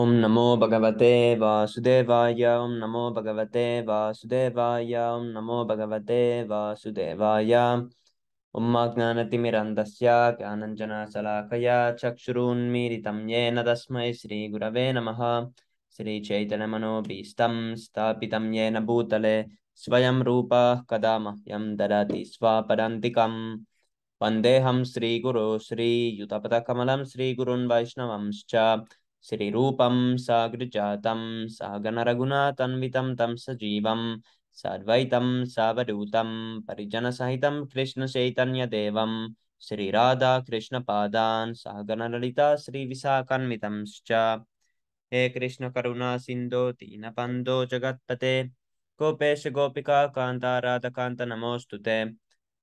ॐ नमो भगवते वासुदेवाय ॐ नमो भगवते वासुदेवाय ॐ नमो भगवते वासुदेवाय। ॐ ज्ञानतिमिरन्दस्य ज्ञानञ्जनशलाकया, चक्षुरुन्मीलितं येन तस्मै श्रीगुरवे नमः। श्रीचैतन्यमनोभीष्टं स्थापितं येन भूतले, स्वयं रूपः कदा मह्यं ददाति स्वापदान्तिकं वन्देऽहं श्रीगुरो, श्रीयुतपदकमलं श्रीगुरुन् वैष्णवंश्च। श्रीरूपं सागृजातं सागनरघुनाथन्वितं तं सजीवं साद्वैतं सावधूतं परिजनसहितं कृष्णचैतन्यदेवं श्रीराधाकृष्णपादान् सागनललिता श्रीविशाखान्वितंश्च हे कृष्णकरुणा सिन्धो दीनबन्धो जगत्पते गोपेश गोपिका कान्ता राधकान्त नमोऽस्तु ते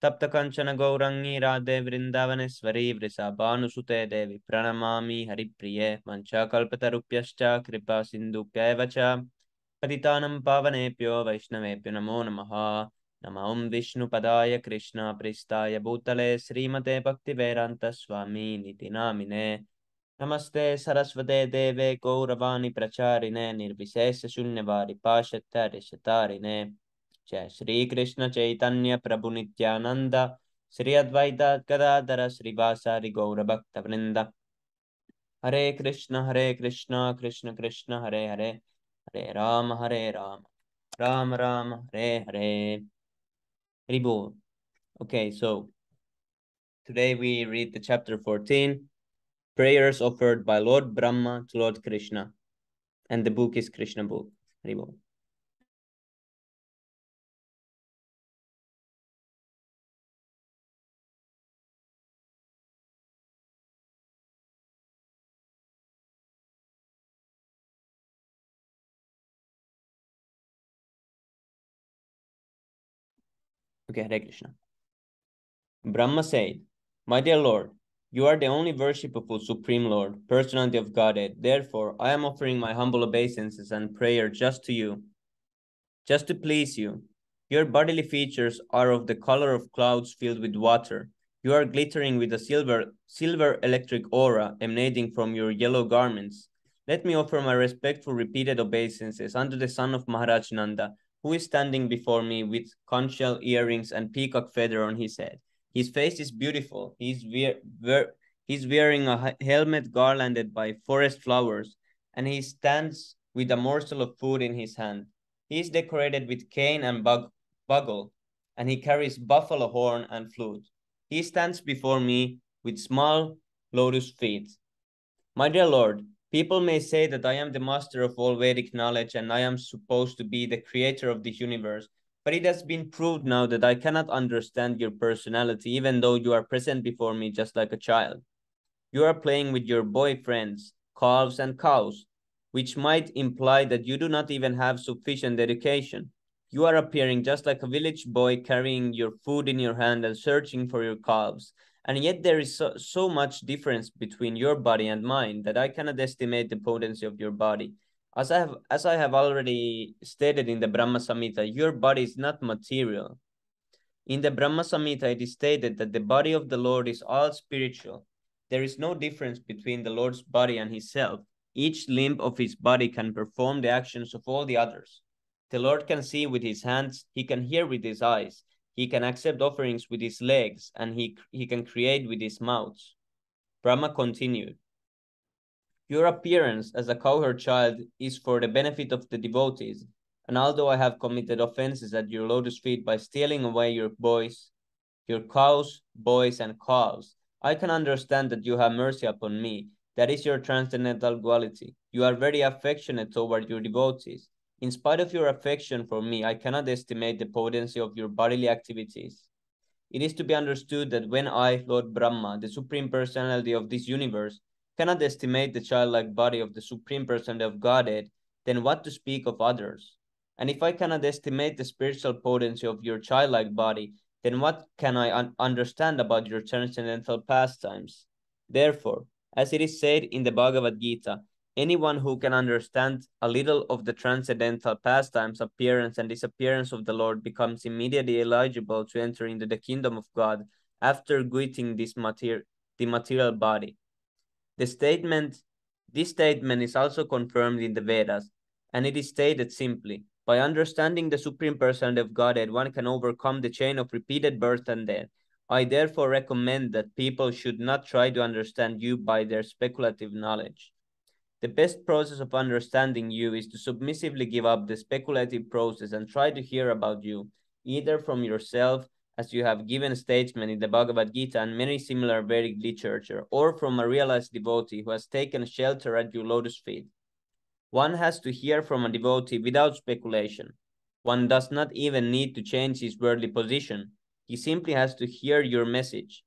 तप्त कंचन गौरंगी राधे वृंदावनेश्वरी वृषभानुसुते देवी प्रणमामि हरिप्रिये वंशाकल्पतरुभ्यश्च कृपा सिन्धुभ्यैव च पतितानं पावनेभ्यो वैष्णवेभ्यो नमो नमः। नमो विष्णुपदाय कृष्णप्रिस्ताय भूतले श्रीमते भक्तिवेदान्तस्वामी निति नमस्ते सरस्वते देवे गौरवाणी प्रचारिणे निर्विशेष शून्यवारि पाशत्तरिशतारिणे जय श्री कृष्ण चैतन्य प्रभु नित्यानंद श्री अद्वैत गदाधर श्रीवासारि गौर भक्त वृंद हरे कृष्ण हरे कृष्ण कृष्ण कृष्ण हरे हरे हरे राम हरे Ram Ram Ram Hare Hare Haribo. Okay, so today we read the chapter 14, prayers offered by Lord Brahma to Lord Krishna. And the book is Krishna book. Haribo. Okay, Hare Krishna. Brahma said, My dear Lord, you are the only worshipable Supreme Lord, personality of Godhead. Therefore, I am offering my humble obeisances and prayer just to you, just to please you. Your bodily features are of the color of clouds filled with water. You are glittering with a silver, silver electric aura emanating from your yellow garments. Let me offer my respectful repeated obeisances unto the son of Maharaj Nanda, who is standing before me with conch shell earrings and peacock feather on his head. His face is beautiful. He's, wear, he's wearing a helmet garlanded by forest flowers, and he stands with a morsel of food in his hand. He is decorated with cane and bug, bugle, and he carries buffalo horn and flute. He stands before me with small lotus feet. My dear Lord, people may say that I am the master of all Vedic knowledge and I am supposed to be the creator of the universe, but it has been proved now that I cannot understand your personality, even though you are present before me just like a child. You are playing with your boyfriends, calves and cows, which might imply that you do not even have sufficient education. You are appearing just like a village boy carrying your food in your hand and searching for your calves. And yet there is so, so much difference between your body and mine that I cannot estimate the potency of your body. As I have as I have already stated in the Brahma Samhita, your body is not material. In the Brahma Samhita, it is stated that the body of the Lord is all spiritual. There is no difference between the Lord's body and his self. Each limb of his body can perform the actions of all the others. The Lord can see with his hands, he can hear with his eyes, he can accept offerings with his legs, and he, he can create with his mouth. Brahma continued, Your appearance as a cowherd child is for the benefit of the devotees, and although I have committed offenses at your lotus feet by stealing away your boys, your cows, boys, and calves, I can understand that you have mercy upon me. That is your transcendental quality. You are very affectionate toward your devotees. In spite of your affection for me, I cannot estimate the potency of your bodily activities. It is to be understood that when I, Lord Brahma, the Supreme Personality of this universe, cannot estimate the childlike body of the Supreme Personality of Godhead, then what to speak of others? And if I cannot estimate the spiritual potency of your childlike body, then what can I un understand about your transcendental pastimes? Therefore, as it is said in the Bhagavad Gita, anyone who can understand a little of the transcendental pastimes, appearance, and disappearance of the Lord becomes immediately eligible to enter into the kingdom of God after quitting this mater the material body. The statement This statement is also confirmed in the Vedas, and it is stated simply, by understanding the Supreme Personality of Godhead, one can overcome the chain of repeated birth and death. I therefore recommend that people should not try to understand you by their speculative knowledge. The best process of understanding you is to submissively give up the speculative process and try to hear about you, either from yourself, as you have given statement in the Bhagavad Gita and many similar Vedic literature, or from a realized devotee who has taken shelter at your lotus feet. One has to hear from a devotee without speculation. One does not even need to change his worldly position. He simply has to hear your message.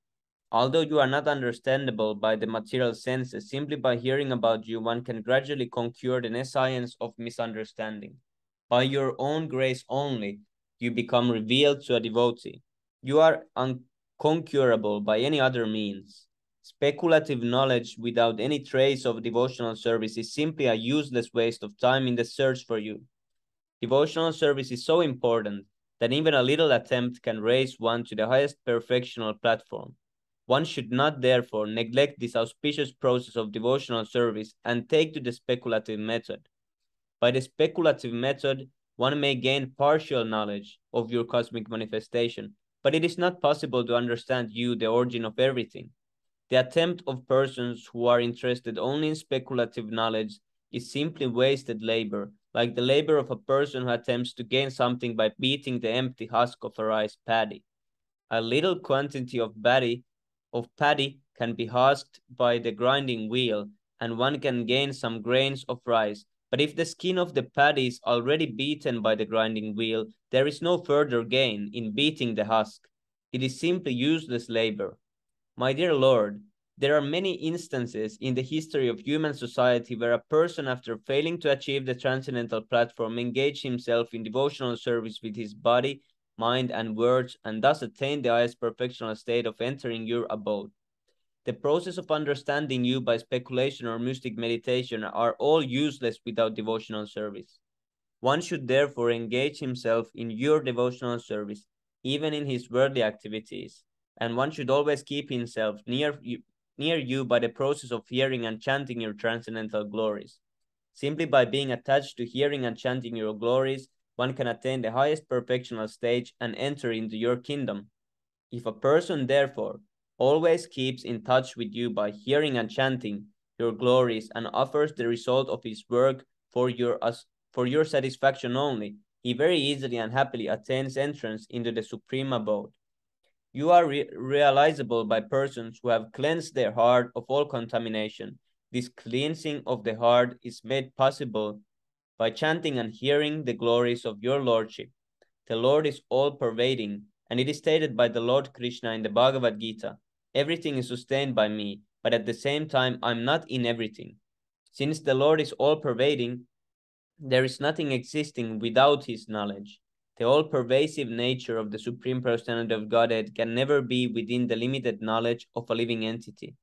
Although you are not understandable by the material senses, simply by hearing about you, one can gradually conquer the nescience of misunderstanding. By your own grace only, you become revealed to a devotee. You are unconquerable by any other means. Speculative knowledge without any trace of devotional service is simply a useless waste of time in the search for you. Devotional service is so important that even a little attempt can raise one to the highest perfectional platform. One should not therefore neglect this auspicious process of devotional service and take to the speculative method. By the speculative method, one may gain partial knowledge of your cosmic manifestation, but it is not possible to understand you, the origin of everything. The attempt of persons who are interested only in speculative knowledge is simply wasted labor, like the labor of a person who attempts to gain something by beating the empty husk of a rice paddy. A little quantity of paddy of paddy can be husked by the grinding wheel, and one can gain some grains of rice. But if the skin of the paddy is already beaten by the grinding wheel, there is no further gain in beating the husk. It is simply useless labor. My dear Lord, there are many instances in the history of human society where a person, after failing to achieve the transcendental platform, engaged himself in devotional service with his body, mind, and words, and thus attain the highest perfectional state of entering your abode. The process of understanding you by speculation or mystic meditation are all useless without devotional service. One should therefore engage himself in your devotional service, even in his worldly activities, and one should always keep himself near you, near you by the process of hearing and chanting your transcendental glories. Simply by being attached to hearing and chanting your glories, one can attain the highest perfectional stage and enter into your kingdom. If a person, therefore, always keeps in touch with you by hearing and chanting your glories and offers the result of his work for your, for your satisfaction only, he very easily and happily attains entrance into the supreme abode. You are re realizable by persons who have cleansed their heart of all contamination. This cleansing of the heart is made possible by chanting and hearing the glories of your Lordship. The Lord is all pervading, and it is stated by the Lord Krishna in the Bhagavad Gita everything is sustained by me, but at the same time, I'm not in everything. Since the Lord is all pervading, there is nothing existing without his knowledge. The all pervasive nature of the Supreme Personality of Godhead can never be within the limited knowledge of a living entity.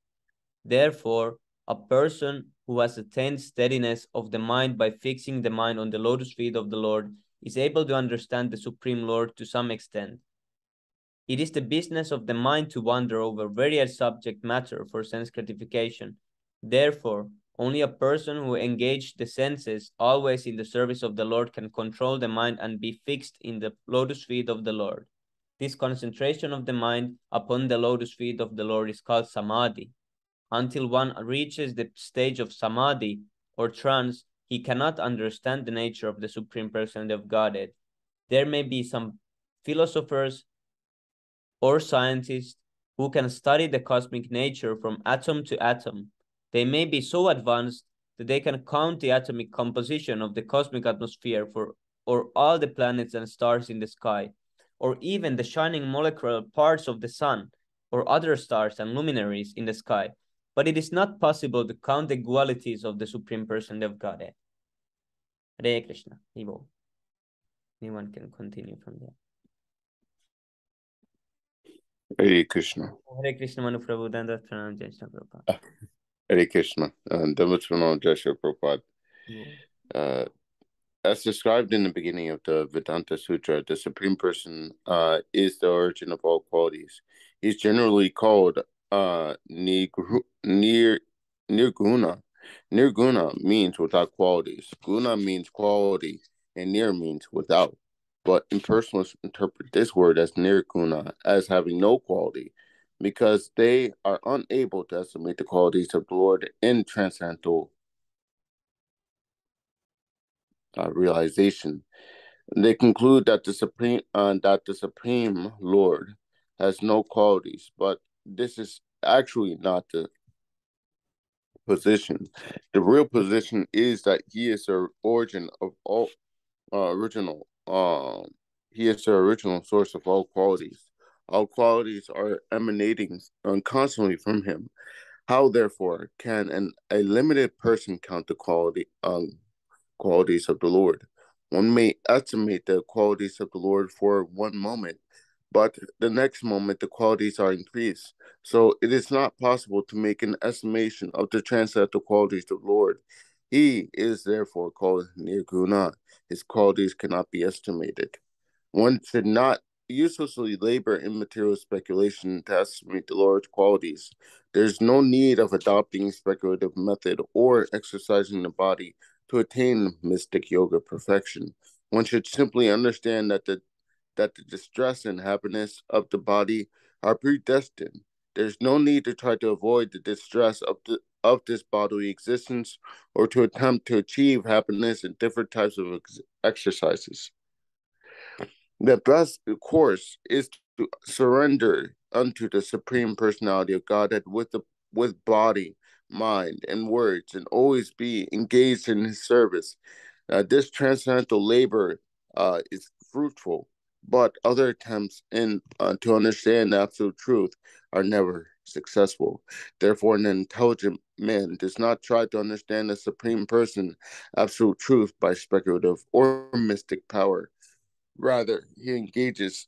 Therefore, a person who has attained steadiness of the mind by fixing the mind on the lotus feet of the Lord is able to understand the Supreme Lord to some extent. It is the business of the mind to wander over various subject matter for sense gratification. Therefore, only a person who engaged the senses always in the service of the Lord can control the mind and be fixed in the lotus feet of the Lord. This concentration of the mind upon the lotus feet of the Lord is called samadhi. Until one reaches the stage of samadhi or trance, he cannot understand the nature of the Supreme Personality of Godhead. There may be some philosophers or scientists who can study the cosmic nature from atom to atom. They may be so advanced that they can count the atomic composition of the cosmic atmosphere for or all the planets and stars in the sky, or even the shining molecular parts of the sun or other stars and luminaries in the sky but it is not possible to count the qualities of the Supreme Person of Godhead. Hare Krishna, Evo. Anyone can continue from there. Hare Krishna. Hare Krishna, Manu Prabhu, Dandat Pranam, Jai Shri Prabhupada. Hare Krishna. Dandat Pranam, Jai Shri Prabhupada. Uh, as described in the beginning of the Vedanta Sutra, the Supreme Person uh, is the origin of all qualities. He's generally called uh, near Nirguna Nirguna means without qualities. Guna means quality, and nir means without. But impersonalists interpret this word as nirguna as having no quality, because they are unable to estimate the qualities of the Lord in transcendental uh, realization. They conclude that the supreme uh, that the supreme Lord has no qualities, but this is actually not the position. The real position is that he is the origin of all uh, original. Um, he is the original source of all qualities. All qualities are emanating constantly from him. How, therefore, can an a limited person count the quality um, qualities of the Lord? One may estimate the qualities of the Lord for one moment, but the next moment the qualities are increased. So it is not possible to make an estimation of the transcendental qualities of the Lord. He is therefore called Nirguna. His qualities cannot be estimated. One should not uselessly labor in material speculation to estimate the Lord's qualities. There's no need of adopting speculative method or exercising the body to attain mystic yoga perfection. One should simply understand that the that the distress and happiness of the body are predestined. There's no need to try to avoid the distress of the of this bodily existence or to attempt to achieve happiness in different types of ex- exercises. The best course is to surrender unto the supreme personality of Godhead with the with body, mind, and words, and always be engaged in His service. Uh, this transcendental labor uh, is fruitful, but other attempts in uh, to understand the absolute truth are never successful. Therefore, an intelligent man does not try to understand the supreme person, absolute truth by speculative or mystic power. Rather, he engages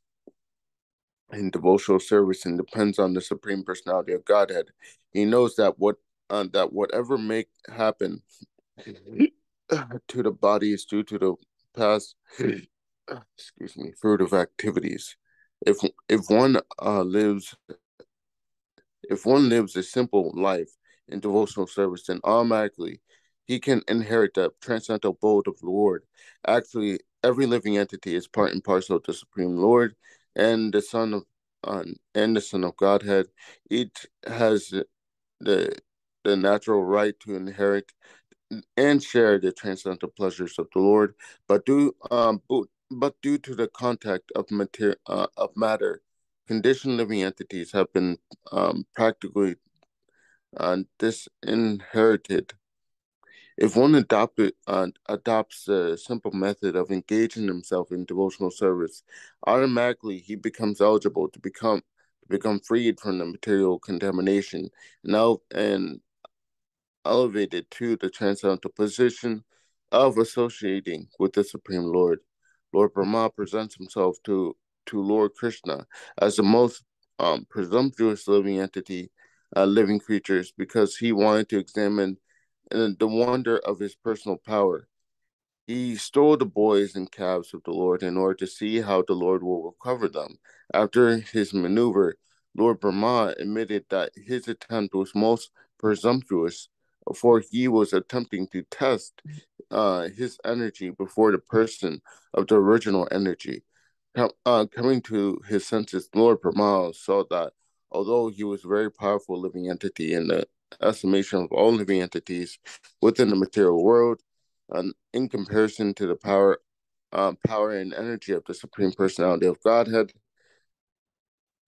in devotional service and depends on the supreme personality of Godhead. He knows that what uh, that whatever may happen to the body is due to the past excuse me of activities. If if one uh, lives if one lives a simple life in devotional service, then automatically he can inherit the transcendental abode of the Lord. Actually, every living entity is part and parcel of the Supreme Lord and the Son of uh, and the Son of Godhead. Each has the the natural right to inherit and share the transcendental pleasures of the Lord, but do um but due to the contact of matter uh, of matter, conditioned living entities have been um, practically uh, disinherited. If one adopted, uh, adopts the simple method of engaging himself in devotional service, automatically he becomes eligible to become to become freed from the material contamination, now and elevated to the transcendental position of associating with the Supreme Lord. Lord Brahma presents himself to, to Lord Krishna as the most um, presumptuous living entity, uh, living creatures, because he wanted to examine uh, the wonder of his personal power. He stole the boys and calves of the Lord in order to see how the Lord will recover them. After his maneuver, Lord Brahma admitted that his attempt was most presumptuous, for he was attempting to test uh, his energy before the person of the original energy. Uh, coming to his senses, Lord Brahma saw that although he was a very powerful living entity in the estimation of all living entities within the material world, and in comparison to the power, uh, power and energy of the Supreme Personality of Godhead,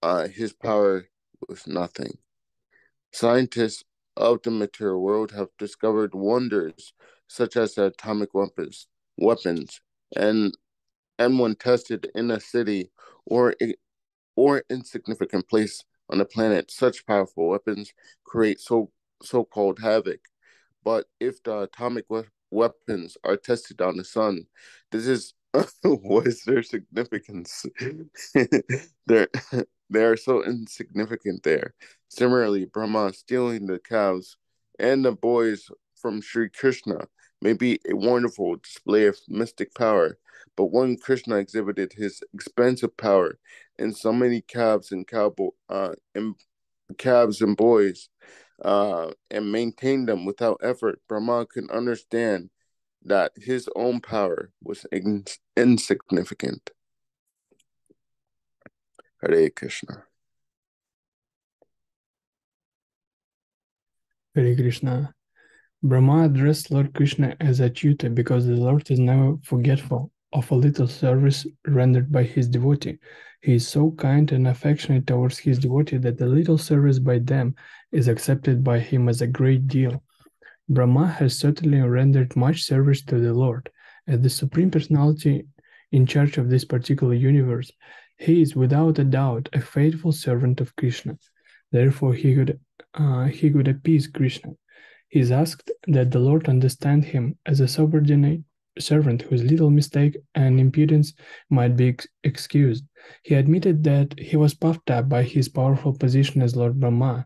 uh, his power was nothing. Scientists of the material world have discovered wonders such as atomic weapons, weapons, and and when tested in a city or or insignificant place on the planet, such powerful weapons create so so-called havoc. But if the atomic we- weapons are tested on the sun, this is what is their significance? they're they are so insignificant there. Similarly, Brahma stealing the cows and the boys from Sri Krishna may be a wonderful display of mystic power, but when Krishna exhibited his expansive power in so many calves and cowboy uh, and calves and boys, uh, and maintained them without effort, Brahma could understand that his own power was in- insignificant. Hare Krishna. Hare Krishna. Brahma addressed Lord Krishna as Achyuta because the Lord is never forgetful of a little service rendered by his devotee. He is so kind and affectionate towards his devotee that a little service by them is accepted by him as a great deal. Brahma has certainly rendered much service to the Lord. As the Supreme Personality in charge of this particular universe, he is without a doubt a faithful servant of Krishna. Therefore, he could, uh, he could appease Krishna. He is asked that the Lord understand him as a subordinate servant whose little mistake and impudence might be ex- excused. He admitted that he was puffed up by his powerful position as Lord Brahma,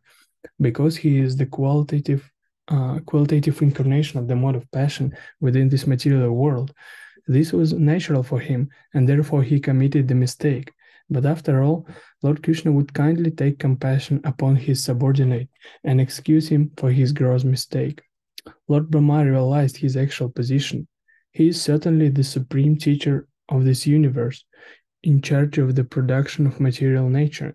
because he is the qualitative uh, qualitative incarnation of the mode of passion within this material world. This was natural for him, and therefore he committed the mistake. But after all, Lord Krishna would kindly take compassion upon his subordinate and excuse him for his gross mistake. Lord Brahma realized his actual position. He is certainly the supreme teacher of this universe, in charge of the production of material nature.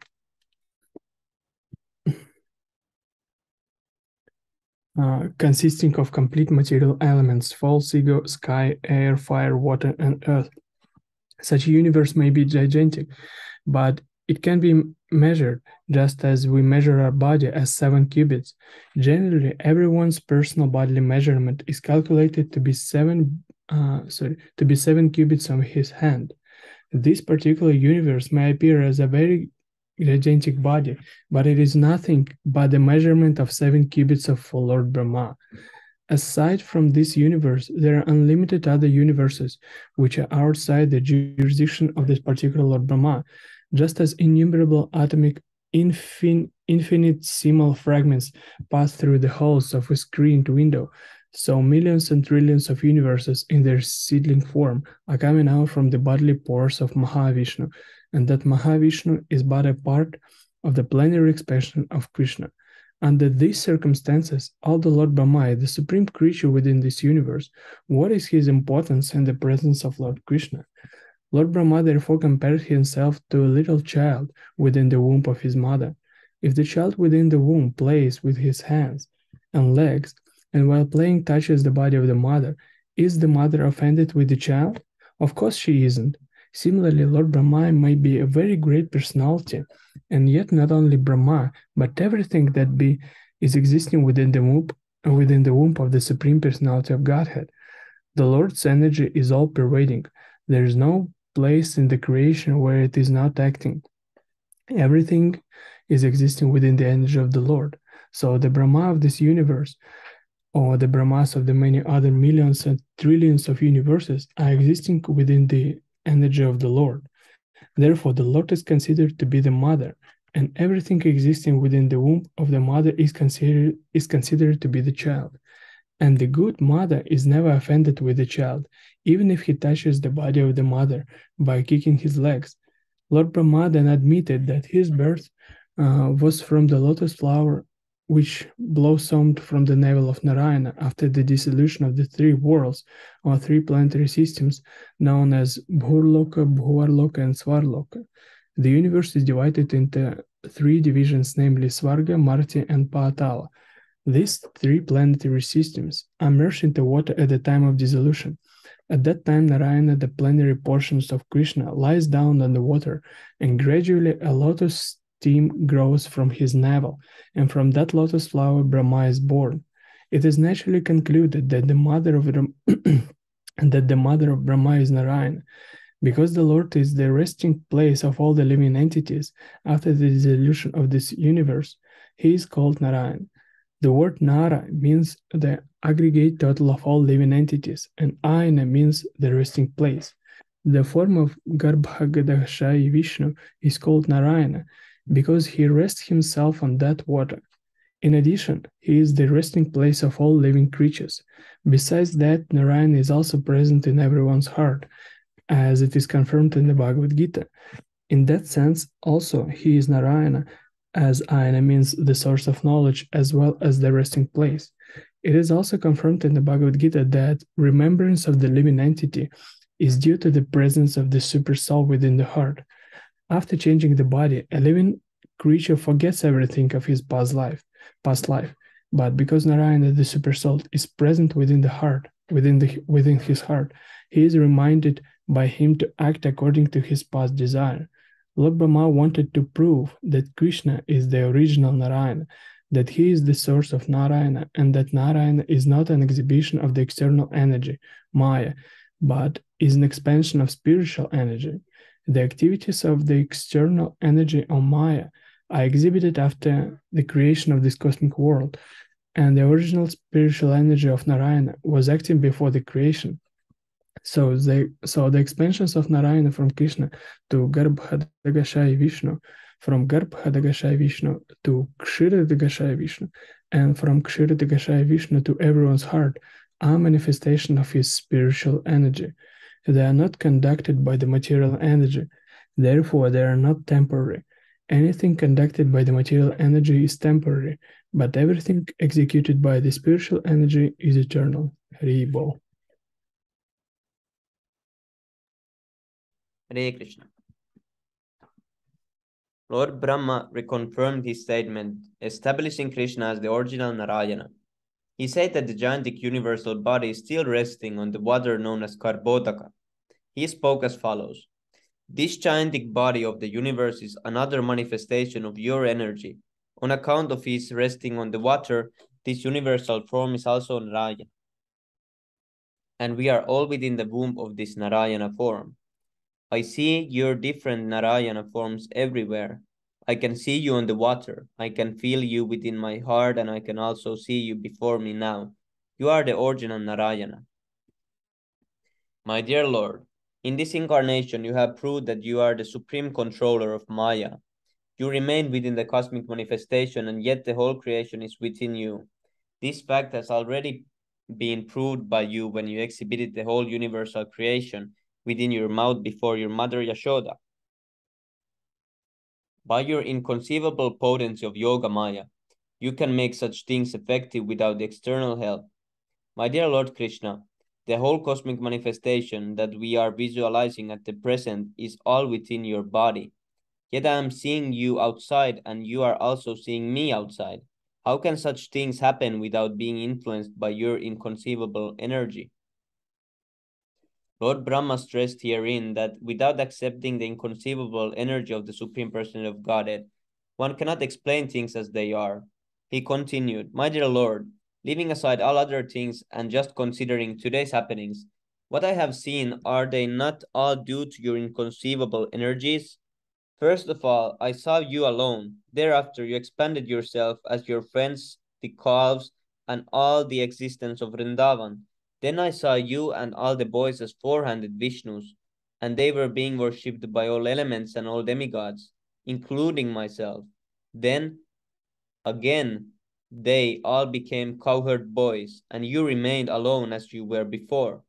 Uh, consisting of complete material elements false ego, sky, air, fire, water, and earth. Such a universe may be gigantic, but it can be measured just as we measure our body as seven cubits. Generally, everyone's personal bodily measurement is calculated to be seven, uh, sorry, to be seven cubits of his hand. This particular universe may appear as a very gigantic body, but it is nothing but the measurement of seven cubits of Lord Brahma. Aside from this universe, there are unlimited other universes which are outside the jurisdiction of this particular Lord Brahma, just as innumerable atomic infin- infinitesimal fragments pass through the holes of a screened window. So millions and trillions of universes in their seedling form are coming out from the bodily pores of Mahavishnu, and that Mahavishnu is but a part of the plenary expression of Krishna. Under these circumstances, although Lord Brahma the supreme creature within this universe, what is his importance in the presence of Lord Krishna? Lord Brahma therefore compared himself to a little child within the womb of his mother. If the child within the womb plays with his hands and legs, and while playing touches the body of the mother, is the mother offended with the child? Of course she isn't. Similarly, Lord Brahma may be a very great personality, and yet not only Brahma, but everything that be is existing within the womb within the womb of the Supreme Personality of Godhead. The Lord's energy is all pervading. There is no place in the creation where it is not acting. Everything is existing within the energy of the Lord. So the Brahma of this universe, or the Brahmas of the many other millions and trillions of universes, are existing within the energy of the Lord. Therefore, the Lord is considered to be the mother, and everything existing within the womb of the mother is considered is considered to be the child. And the good mother is never offended with the child, even if he touches the body of the mother by kicking his legs. Lord Brahma then admitted that his birth uh, was from the lotus flower which blossomed from the navel of Narayana after the dissolution of the three worlds or three planetary systems known as Bhurloka, Bhuvarloka, and Svarloka. The universe is divided into three divisions, namely Svarga, Marti, and Paatala. These three planetary systems are merged into water at the time of dissolution. At that time, Narayana, the plenary portions of Krishna, lies down on the water, and gradually a lotus steam grows from his navel, and from that lotus flower Brahma is born. It is naturally concluded that the mother of that the mother of Brahma is Narayana, because the Lord is the resting place of all the living entities after the dissolution of this universe. He is called Narayan. The word Nara means the aggregate total of all living entities, and Ayana means the resting place. The form of Garbhodakashayi Vishnu is called Narayana because he rests himself on that water. In addition, he is the resting place of all living creatures. Besides that, Narayan is also present in everyone's heart, as it is confirmed in the Bhagavad Gita. In that sense, also, he is Narayana, as Ayana means the source of knowledge as well as the resting place. It is also confirmed in the Bhagavad Gita that remembrance of the living entity is due to the presence of the super soul within the heart. After changing the body, a living creature forgets everything of his past life, past life. But because Narayana, the super soul, is present within the heart, within the within his heart, he is reminded by him to act according to his past desire. Lord Brahma wanted to prove that Krishna is the original Narayana, that he is the source of Narayana, and that Narayana is not an exhibition of the external energy, Maya, but is an expansion of spiritual energy. The activities of the external energy on Maya are exhibited after the creation of this cosmic world, and the original spiritual energy of Narayana was acting before the creation. So the so the expansions of Narayana from Krishna to Garbhodakashayi Vishnu, from Garbhodakashayi Vishnu to Kshirodakashayi Vishnu, and from Kshirodakashayi Vishnu to everyone's heart are manifestation of his spiritual energy. They are not conducted by the material energy, therefore they are not temporary. Anything conducted by the material energy is temporary, but everything executed by the spiritual energy is eternal. Haribol. Hare Krishna. Lord Brahma reconfirmed his statement, establishing Krishna as the original Narayana. He said that the gigantic universal body is still resting on the water known as Garbhodaka. He spoke as follows This gigantic body of the universe is another manifestation of your energy. On account of its resting on the water, this universal form is also Narayana. And we are all within the womb of this Narayana form. I see your different Narayana forms everywhere. I can see you on the water. I can feel you within my heart, and I can also see you before me now. You are the original Narayana. My dear Lord, in this incarnation, you have proved that you are the supreme controller of Maya. You remain within the cosmic manifestation, and yet the whole creation is within you. This fact has already been proved by you when you exhibited the whole universal creation within your mouth before your mother Yashoda. By your inconceivable potency of Yoga Maya, you can make such things effective without external help. My dear Lord Krishna, the whole cosmic manifestation that we are visualizing at the present is all within your body. Yet I am seeing you outside and you are also seeing me outside. How can such things happen without being influenced by your inconceivable energy? Lord Brahma stressed herein that without accepting the inconceivable energy of the Supreme Person of Godhead, one cannot explain things as they are. He continued, My dear Lord, leaving aside all other things and just considering today's happenings, what I have seen, are they not all due to your inconceivable energies? First of all, I saw you alone. Thereafter, you expanded yourself as your friends, the calves, and all the existence of Vrindavan. Then I saw you and all the boys as four-handed Vishnus, and they were being worshipped by all elements and all demigods, including myself. Then, again, they all became cowherd boys, and you remained alone as you were before.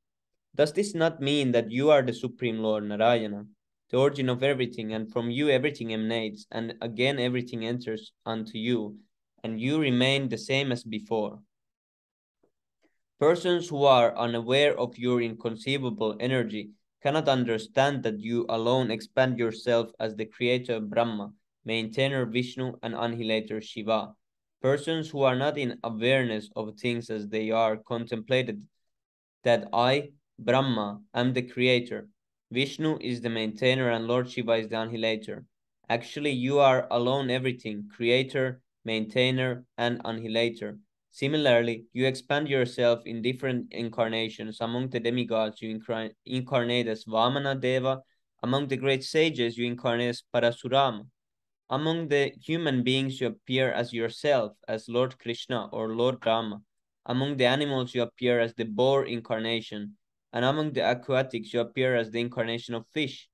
Does this not mean that you are the Supreme Lord Narayana, the origin of everything, and from you everything emanates, and again everything enters unto you, and you remain the same as before? Persons who are unaware of your inconceivable energy cannot understand that you alone expand yourself as the creator Brahma, maintainer Vishnu, and annihilator Shiva. Persons who are not in awareness of things as they are contemplated that I, Brahma, am the creator. Vishnu is the maintainer and Lord Shiva is the annihilator. Actually, you are alone everything, creator, maintainer, and annihilator. Similarly, you expand yourself in different incarnations. Among the demigods, you incarnate as Vamana Deva. Among the great sages, you incarnate as Parasurama. Among the human beings, you appear as yourself, as Lord Krishna or Lord Rama. Among the animals, you appear as the boar incarnation. And among the aquatics, you appear as the incarnation of fish.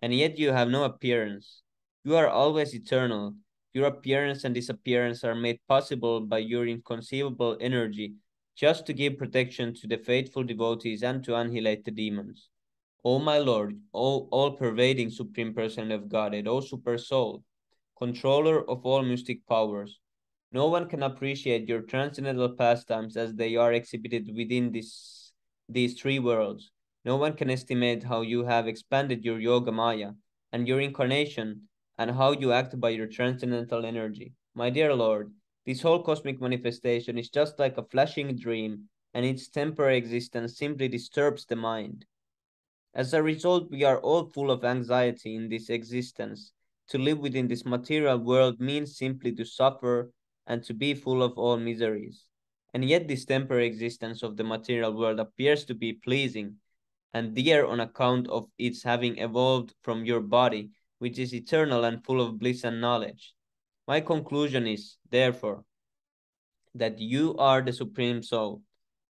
And yet you have no appearance. You are always eternal, your appearance and disappearance are made possible by your inconceivable energy, just to give protection to the faithful devotees and to annihilate the demons. O my Lord, O all-pervading Supreme Person of Godhead, O Super Soul, controller of all mystic powers. No one can appreciate your transcendental pastimes as they are exhibited within this, these three worlds. No one can estimate how you have expanded your yoga maya and your incarnation and how you act by your transcendental energy. My dear Lord, this whole cosmic manifestation is just like a flashing dream, and its temporary existence simply disturbs the mind. As a result, we are all full of anxiety in this existence. To live within this material world means simply to suffer and to be full of all miseries. And yet this temporary existence of the material world appears to be pleasing and dear on account of its having evolved from your body, which is eternal and full of bliss and knowledge. My conclusion is, therefore, that you are the Supreme Soul,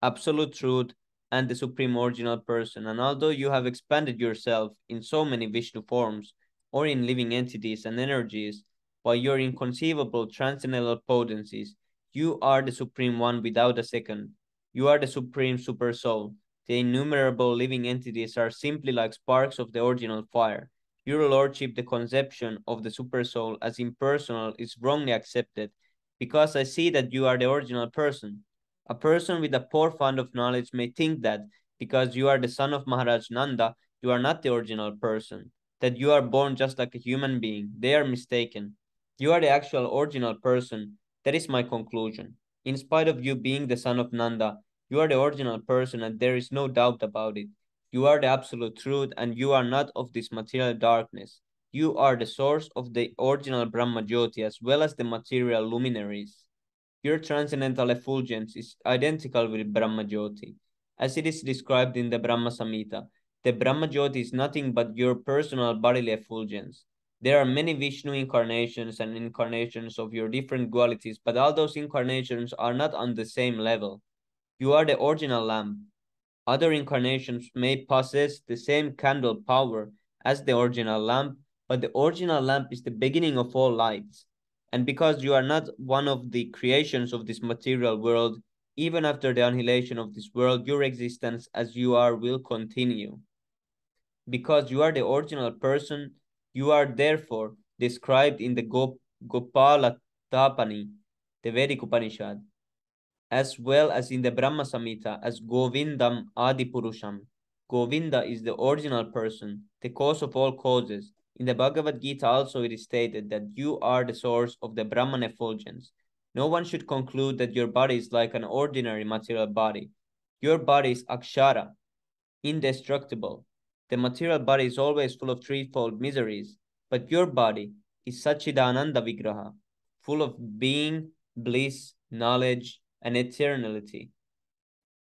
absolute truth, and the Supreme Original Person. And although you have expanded yourself in so many Vishnu forms, or in living entities and energies, by your inconceivable transcendental potencies, you are the Supreme One without a second. You are the Supreme Super Soul. The innumerable living entities are simply like sparks of the original fire. Your Lordship, the conception of the Super Soul as impersonal is wrongly accepted because I see that you are the original person. A person with a poor fund of knowledge may think that because you are the son of Maharaj Nanda, you are not the original person, that you are born just like a human being. They are mistaken. You are the actual original person. That is my conclusion. In spite of you being the son of Nanda, you are the original person and there is no doubt about it. You are the absolute truth and you are not of this material darkness. You are the source of the original Brahma Jyoti as well as the material luminaries. Your transcendental effulgence is identical with Brahma Jyoti. As it is described in the Brahma Samhita, the Brahma Jyoti is nothing but your personal bodily effulgence. There are many Vishnu incarnations and incarnations of your different qualities, but all those incarnations are not on the same level. You are the original lamp, other incarnations may possess the same candle power as the original lamp, but the original lamp is the beginning of all lights. And because you are not one of the creations of this material world, even after the annihilation of this world, your existence as you are will continue. Because you are the original person, you are therefore described in the Gop Gopala Tapani, the Vedic Upanishad, as well as in the Brahma Samhita as Govindam Adipurusham. Govinda is the original person, the cause of all causes. In the Bhagavad Gita also it is stated that you are the source of the Brahman effulgence. No one should conclude that your body is like an ordinary material body. Your body is akshara, indestructible. The material body is always full of threefold miseries, but your body is Sachidananda Vigraha, full of being, bliss, knowledge, and eternality.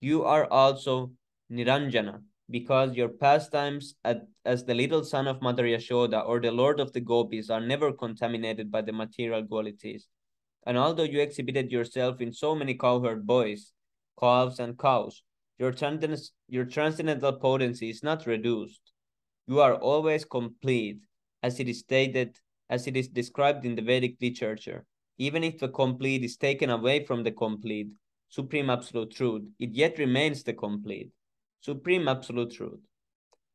You are also Niranjana, because your pastimes at, as the little son of Mother Yashoda or the Lord of the Gopis are never contaminated by the material qualities. And although you exhibited yourself in so many cowherd boys, calves, and cows, your, trans your transcendental potency is not reduced. You are always complete, as it is stated, as it is described in the Vedic literature. Even if the complete is taken away from the complete, supreme absolute truth, it yet remains the complete, supreme absolute truth.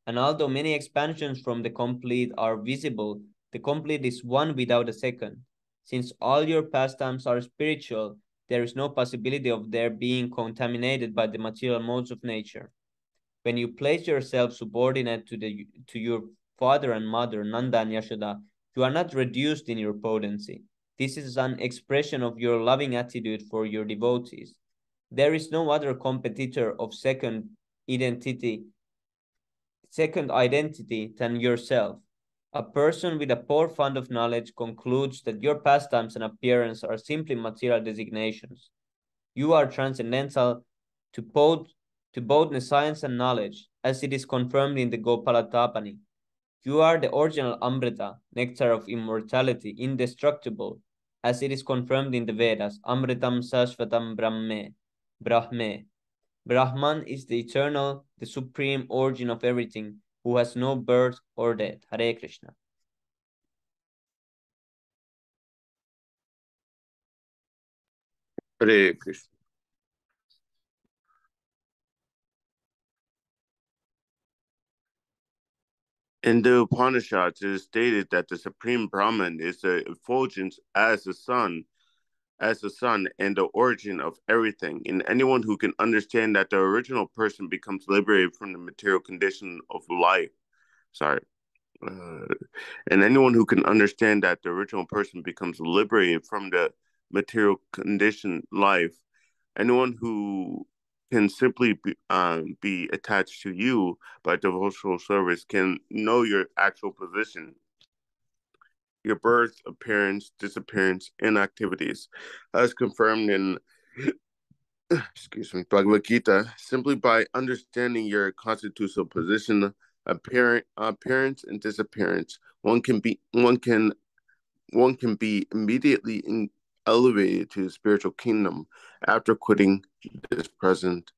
And although many expansions from the complete are visible, the complete is one without a second. Since all your pastimes are spiritual, there is no possibility of their being contaminated by the material modes of nature. When you place yourself subordinate to, the, to your father and mother, Nanda and Yashoda, you are not reduced in your potency. This is an expression of your loving attitude for your devotees. There is no other competitor of second identity, second identity than yourself. A person with a poor fund of knowledge concludes that your pastimes and appearance are simply material designations. You are transcendental to both to both the science and knowledge, as it is confirmed in the Gopalatapani. You are the original Amrita, nectar of immortality, indestructible, as it is confirmed in the Vedas, Amritam Sashvatam Brahme, Brahme. Brahman is the eternal, the supreme origin of everything, who has no birth or death. Hare Krishna. Hare Krishna. In the Upanishads, it is stated that the Supreme Brahman is the effulgence as the sun, as the sun and the origin of everything. And anyone who can understand that the original person becomes liberated from the material condition of life. Sorry. Uh, and anyone who can understand that the original person becomes liberated from the material condition life. Anyone who can simply be, um, be attached to you by devotional service can know your actual position, your birth, appearance, disappearance, and activities, as confirmed in excuse me, Bhagavad Gita, simply by understanding your constitutional position, appearance, appearance, and disappearance, one can be one can one can be immediately in, elevated to the spiritual kingdom after quitting this present.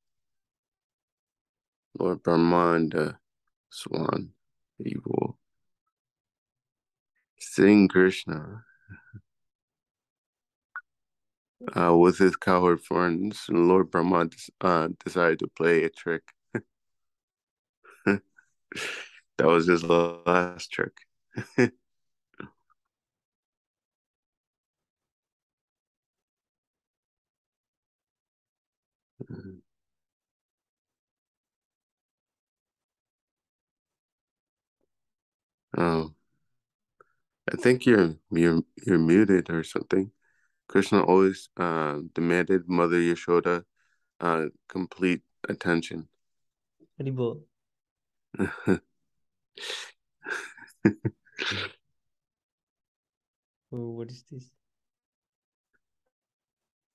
Lord Brahmanda, Swan, evil. Sing Krishna. Uh, with his cowherd friends, Lord Brahma uh, decided to play a trick. that was his last trick. Oh, I think you're you're you're muted or something. Krishna always uh, demanded Mother Yashoda uh, complete attention. Oh, what is this?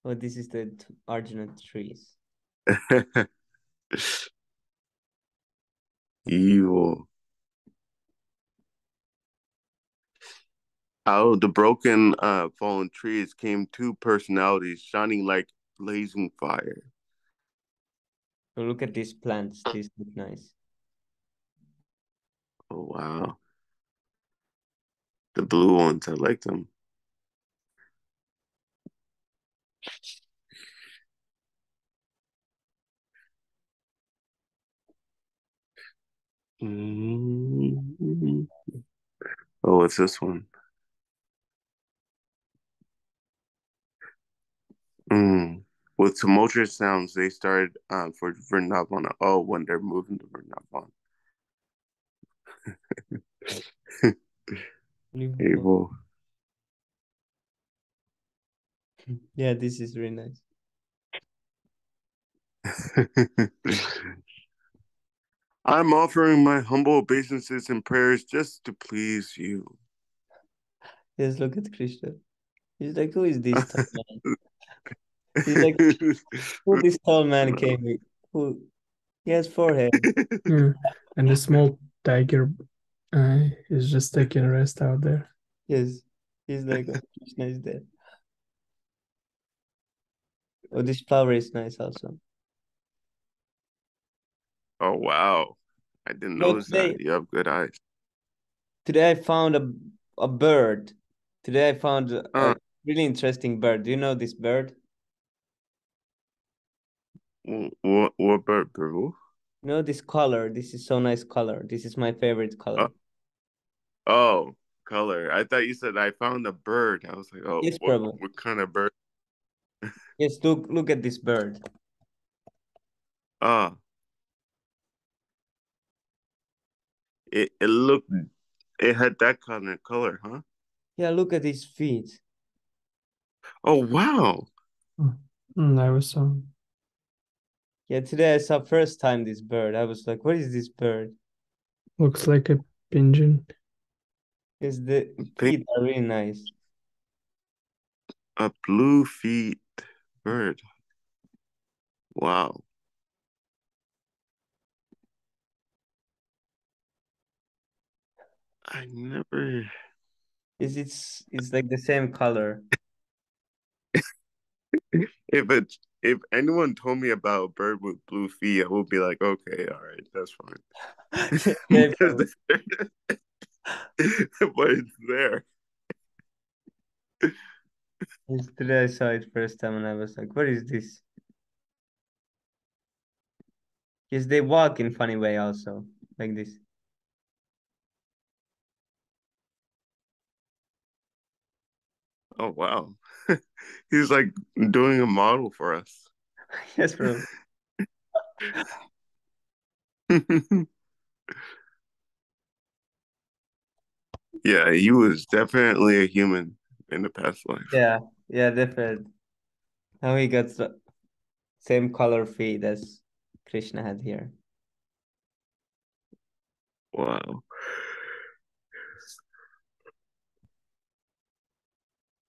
Oh, this is the Arjuna trees. Evil. Out of the broken, uh, fallen trees came two personalities shining like blazing fire. So look at these plants. These look nice. Oh wow. The blue ones, I like them. Mm-hmm. Oh, it's this one? Mm. With tumultuous sounds, they started uh, for Vrindavan. Oh, when they're moving to Vrindavan. Evil. Yeah, this is really nice. I'm offering my humble obeisances and prayers just to please you. Yes, look at Krishna. He's like, who is this tall man? He's like, who this tall man came with? Who? He has forehead. Yeah. And the small tiger uh, is just taking a rest out there. Yes. He's like, oh, Krishna is there. Oh, this flower is nice also. Oh wow. I didn't No, notice today- that. You have good eyes. Today I found a a bird. Today I found a, Uh. really interesting bird. Do you know this bird? What what bird, Prabhu? You know this color. This is so nice color. This is my favorite color. Oh, color. I thought you said I found a bird. I was like, oh, Yes, what, what kind of bird? Yes, look look at this bird. Ah. It it looked it had that kind of color, huh? Yeah, look at his feet. Oh wow. Mm, I was um, Yeah, today I saw first time this bird. I was like, what is this bird? looks like a pigeon. Is the feet are really nice. A blue feet bird. Wow. I never Is it's it's like the same color. if it if anyone told me about a bird with blue feet, I would be like, okay, all right, that's fine. But it's there. Yesterday I saw it first time and I was like, what is this? Yes, they walk in funny way also, like this. Oh wow. He's like doing a model for us. yes, bro. yeah, he was definitely a human in the past life. Yeah, yeah, different. Now he got the same color feet as Krishna had here. Wow.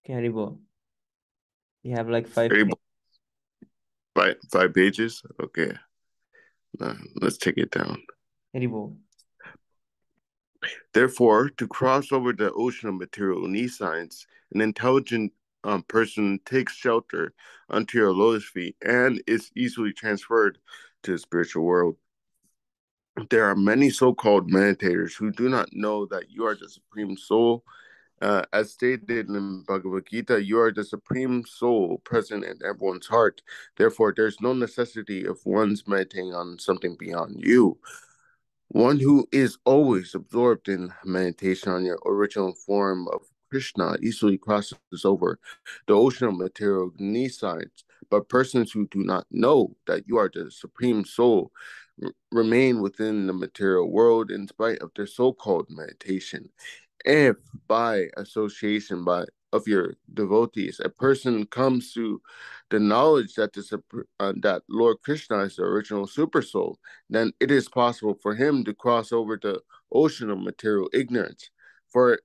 Haribol. You have like five. Haribol. Five five pages. Okay. Let's take it down. Haribol. Therefore, to cross over the ocean of material nescience, an intelligent um, person takes shelter unto your lotus feet and is easily transferred to the spiritual world. There are many so called meditators who do not know that you are the Supreme Soul. Uh, as stated in Bhagavad Gita, you are the Supreme Soul present in everyone's heart. Therefore, there's no necessity of one's meditating on something beyond you. One who is always absorbed in meditation on your original form of Krishna easily crosses over the ocean of material knee but persons who do not know that you are the supreme soul r- remain within the material world in spite of their so-called meditation. If by association by of your devotees a person comes to the knowledge that the uh, that Lord Krishna is the original super soul, then it is possible for him to cross over the ocean of material ignorance. For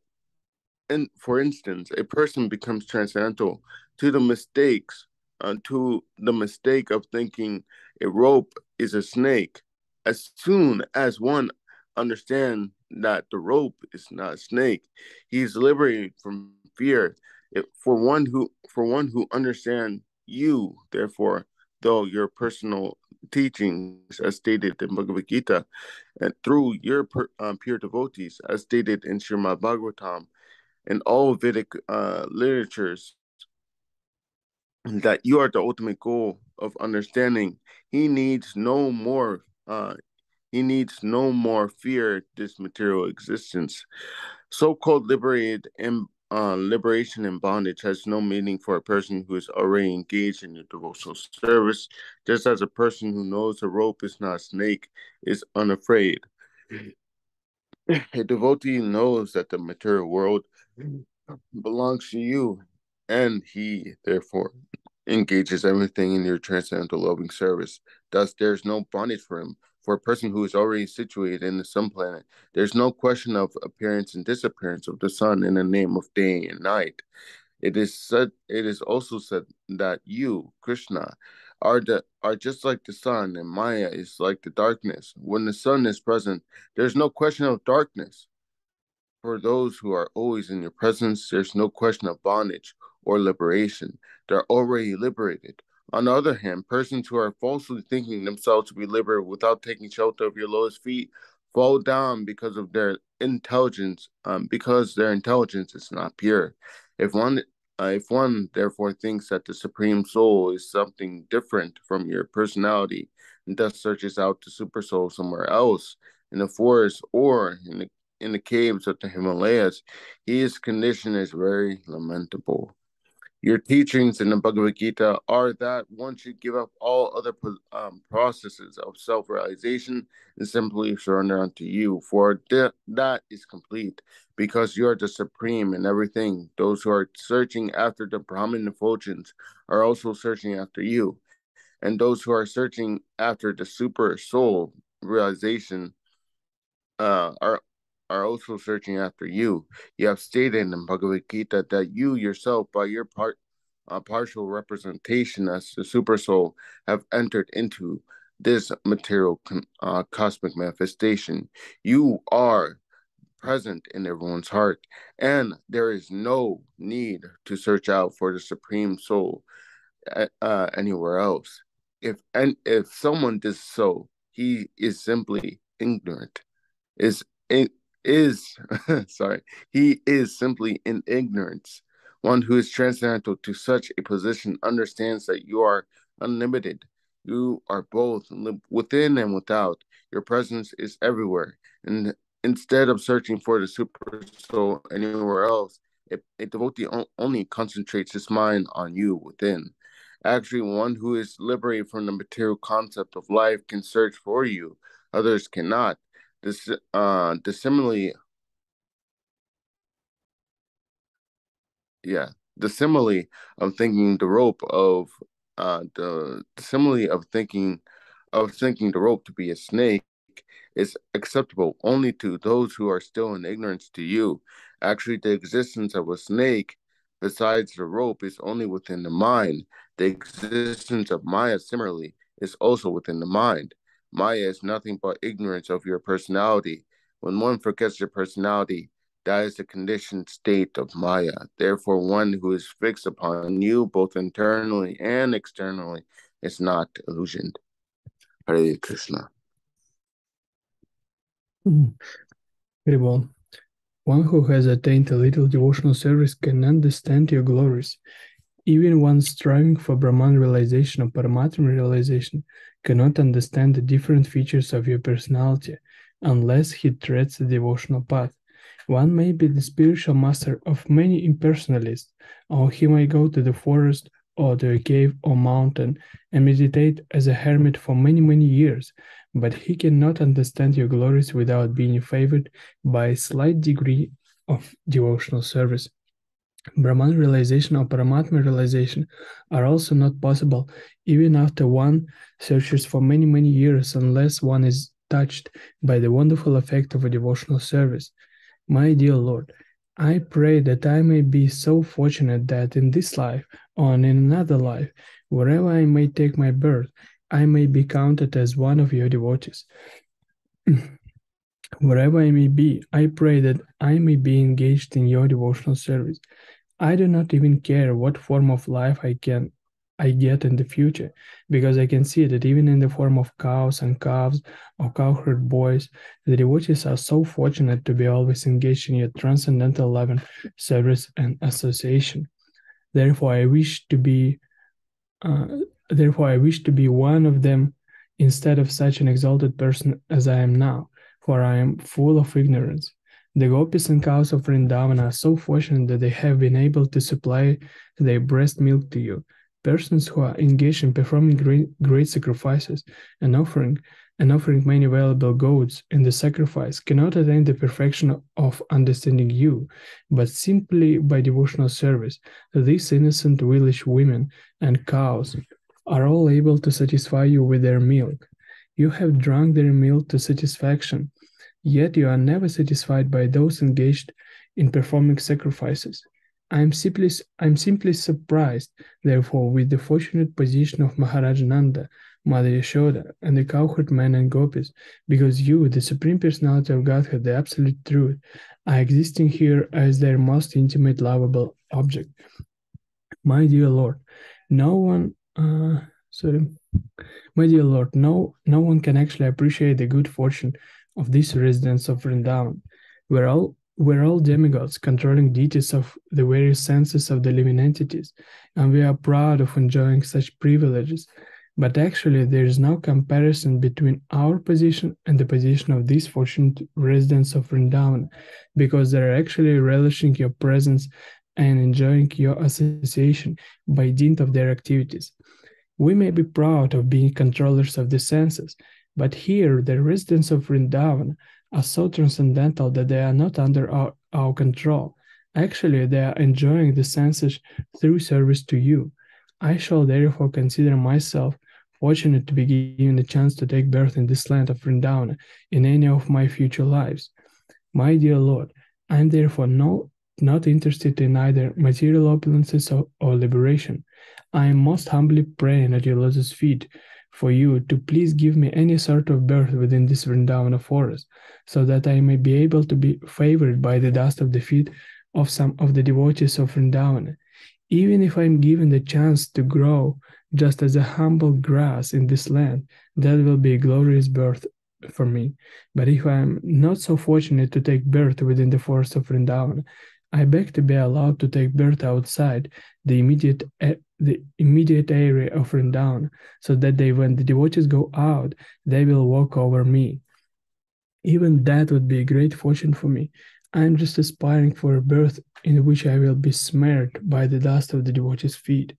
and for instance, a person becomes transcendental to the mistakes, uh, to the mistake of thinking a rope is a snake. As soon as one understands that the rope is not a snake, he is liberated from fear. If, for one who for one who understands you, therefore, though your personal teachings, as stated in Bhagavad Gita, and through your per, um, pure devotees, as stated in Srimad Bhagavatam, and all Vedic uh, literatures that you are the ultimate goal of understanding. He needs no more. Uh, he needs no more fear this material existence. So-called liberated and uh, liberation and bondage has no meaning for a person who is already engaged in the devotional service, just as a person who knows a rope is not a snake is unafraid. A devotee knows that the material world belongs to you, and he therefore engages everything in your transcendental loving service. Thus, there's no bondage for him. For a person who is already situated in the sun planet, there's no question of appearance and disappearance of the sun in the name of day and night. It is said. It is also said that you, Krishna, are the are just like the sun, and Maya is like the darkness. When the sun is present, there's no question of darkness. For those who are always in your presence, there's no question of bondage or liberation. They're already liberated. On the other hand, persons who are falsely thinking themselves to be liberated without taking shelter of your lotus feet fall down because of their intelligence, um, because their intelligence is not pure. If one uh, if one therefore thinks that the supreme soul is something different from your personality and thus searches out the super soul somewhere else in the forest or in the in the caves of the Himalayas, his condition is very lamentable. Your teachings in the Bhagavad Gita are that one should give up all other um, processes of self realization and simply surrender unto you, for th- that is complete, because you are the supreme in everything. Those who are searching after the Brahman effulgence are also searching after you, and those who are searching after the super soul realization uh, are are also searching after you. You have stated in Bhagavad Gita that you yourself, by your part, uh, partial representation as the super soul, have entered into this material uh, cosmic manifestation. You are present in everyone's heart, and there is no need to search out for the supreme soul uh, anywhere else. If and if someone does so, he is simply ignorant. Is in, is sorry, he is simply in ignorance. One who is transcendental to such a position understands that you are unlimited. You are both within and without. Your presence is everywhere. And instead of searching for the super soul anywhere else, A, a devotee only concentrates his mind on you within. Actually, one who is liberated from the material concept of life can search for you. Others cannot. This, uh, similarly, yeah, the simile of thinking the rope of uh, the, the simile of thinking of thinking the rope to be a snake is acceptable only to those who are still in ignorance to you. Actually, the existence of a snake besides the rope is only within the mind. The existence of Maya, similarly, is also within the mind. Maya is nothing but ignorance of your personality. When one forgets your personality, that is the conditioned state of Maya. Therefore, one who is fixed upon you, both internally and externally, is not illusioned. Hare Krishna. Mm. Very well. One who has attained a little devotional service can understand your glories. Even one striving for Brahman realization or Paramatma realization cannot understand the different features of your personality unless he treads the devotional path. One may be the spiritual master of many impersonalists, or he may go to the forest or to a cave or mountain and meditate as a hermit for many, many years, but he cannot understand your glories without being favored by a slight degree of devotional service. Brahman realization or Paramatma realization are also not possible even after one searches for many, many years unless one is touched by the wonderful effect of a devotional service. My dear Lord, I pray that I may be so fortunate that in this life or in another life, wherever I may take my birth, I may be counted as one of your devotees. wherever I may be, I pray that I may be engaged in your devotional service. I do not even care what form of life I can I get in the future because I can see that even in the form of cows and calves or cowherd boys, the devotees are so fortunate to be always engaged in your transcendental loving service and association. Therefore, I wish to be, uh, therefore I wish to be one of them instead of such an exalted person as I am now, for I am full of ignorance. The gopis and cows of Vrindavan are so fortunate that they have been able to supply their breast milk to you persons who are engaged in performing great, great sacrifices and offering and offering many valuable goats in the sacrifice cannot attain the perfection of understanding you, but simply by devotional service. These innocent village women and cows are all able to satisfy you with their milk. You have drunk their milk to satisfaction, yet you are never satisfied by those engaged in performing sacrifices. I'm simply, I'm simply surprised, therefore, with the fortunate position of Maharaj Nanda, Mother Yashoda, and the cowherd men and gopis, because you, the Supreme Personality of Godhead, the Absolute Truth, are existing here as their most intimate, lovable object. My dear Lord, no one, uh, sorry, my dear Lord, no, no one can actually appreciate the good fortune of these residents of Vrindavan. We're all we're all demigods controlling deities of the various senses of the living entities, and we are proud of enjoying such privileges. But actually, there is no comparison between our position and the position of these fortunate residents of Vrindavan, because they are actually relishing your presence and enjoying your association by dint of their activities. We may be proud of being controllers of the senses, but here the residents of Vrindavan are so transcendental that they are not under our, our control. Actually, they are enjoying the senses through service to you. I shall therefore consider myself fortunate to be given the chance to take birth in this land of Vrindavan in any of my future lives. My dear Lord, I am therefore no, not interested in either material opulences or, or liberation. I am most humbly praying at your lotus feet for you to please give me any sort of birth within this Vrindavana forest, so that I may be able to be favored by the dust of the feet of some of the devotees of Vrindavana. Even if I am given the chance to grow just as a humble grass in this land, that will be a glorious birth for me. But if I am not so fortunate to take birth within the forest of Vrindavan, I beg to be allowed to take birth outside the immediate the immediate area of Vrindavan, so that they, when the devotees go out, they will walk over me. Even that would be a great fortune for me. I am just aspiring for a birth in which I will be smeared by the dust of the devotee's feet.